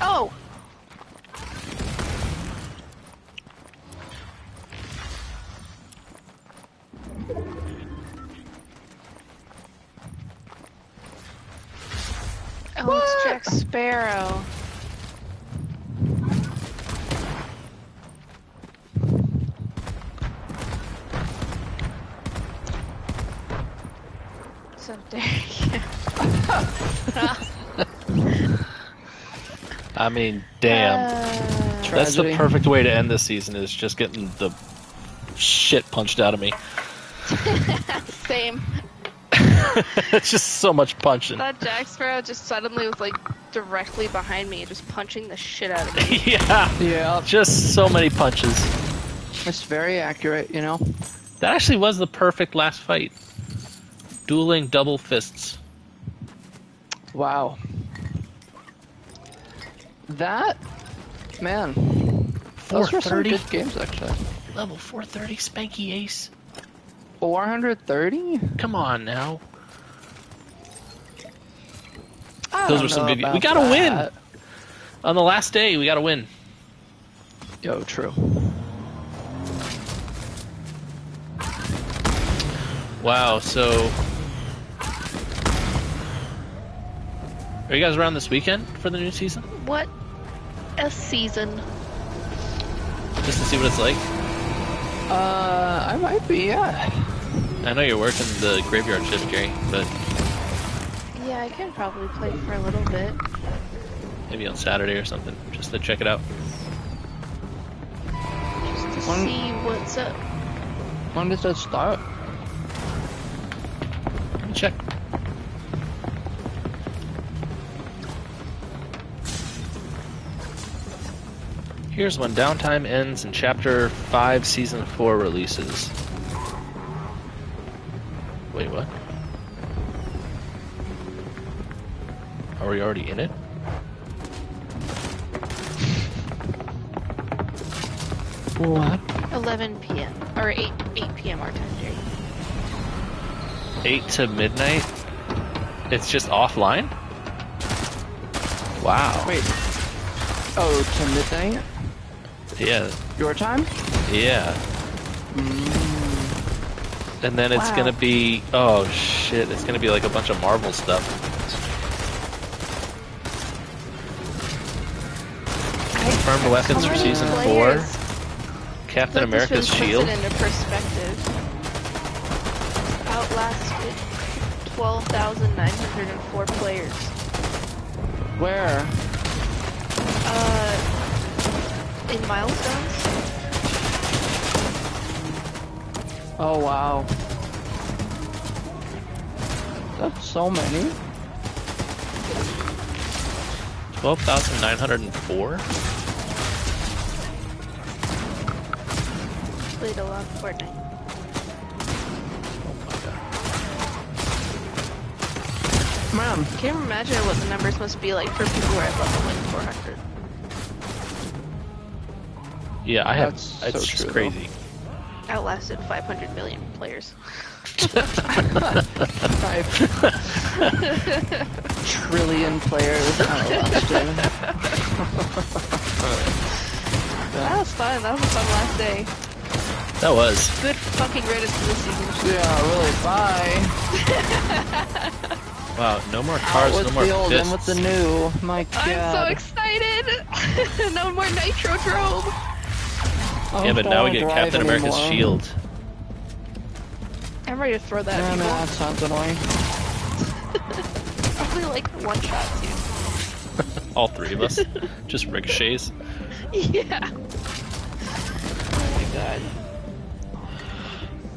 Oh! Oh, it's Jack Sparrow. So dare you. I mean, damn. Uh, That's the perfect way to end this season is just getting the shit punched out of me. Same. it's just so much punching. That Jack Sparrow just suddenly was like directly behind me, just punching the shit out of me. yeah. Yeah, Just so many punches. it's very accurate, you know. That actually was the perfect last fight. Dueling double fists. Wow. That, man, those were some good games actually. Level 430 Spanky Ace. 430? Come on now. I Those were some know good- we gotta win. On the last day, we gotta win. Yo, true. Wow, so. Are you guys around this weekend for the new season? What a season. Just to see what it's like? Uh, I might be, yeah. I know you're working the graveyard shift, Gary, but Yeah, I can probably play for a little bit. maybe on Saturday or something, just to check it out. Just to One- see what's up. When does that start? Let me check. Here's when downtime ends and Chapter 5 Season 4 releases. Wait, what? Are we already in it? What? 11 p.m. or 8 8 p.m. our time, Jerry. 8 to midnight? It's just offline? Wow. Wait. Oh, to midnight? Yeah, Your time? yeah. Mm. And then it's Wow. gonna be oh shit, it's gonna be like a bunch of Marvel stuff. Confirmed weapons for season players. four. Captain But America's this really shield. Puts it into perspective. Outlasted 12,904 players. Where? In milestones. Oh, wow. That's so many. Twelve thousand nine hundred and four? Played a lot of Fortnite. Oh my god. Man, Can't imagine what the numbers must be like for people who are at level like 400. Yeah, I have That's it's so just true, crazy. Outlasted 500 million players. five trillion players outlasted. That was fun. That was a fun last day. That was. Good fucking riddance to the season. Yeah, really. Bye. Wow, no more cars, with no more the old fists. and with the new. My God. I'm so excited! no more Nitrodrome! I yeah, but now we get drive Captain America's anymore. shield. I'm ready to throw that No, at no, people. that sounds annoying. Probably like one shot too. All three of us. Just ricochets. Yeah. Oh my god.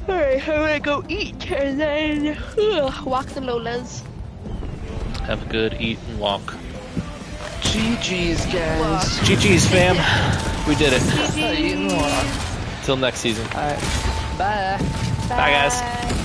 Alright, I'm gonna go eat and then ugh, walk the Lolas. Have a good eat and walk. GG's, guys. GG's, fam. We did it. Eat and walk. Till next season. Alright. Bye. Bye, guys. Bye.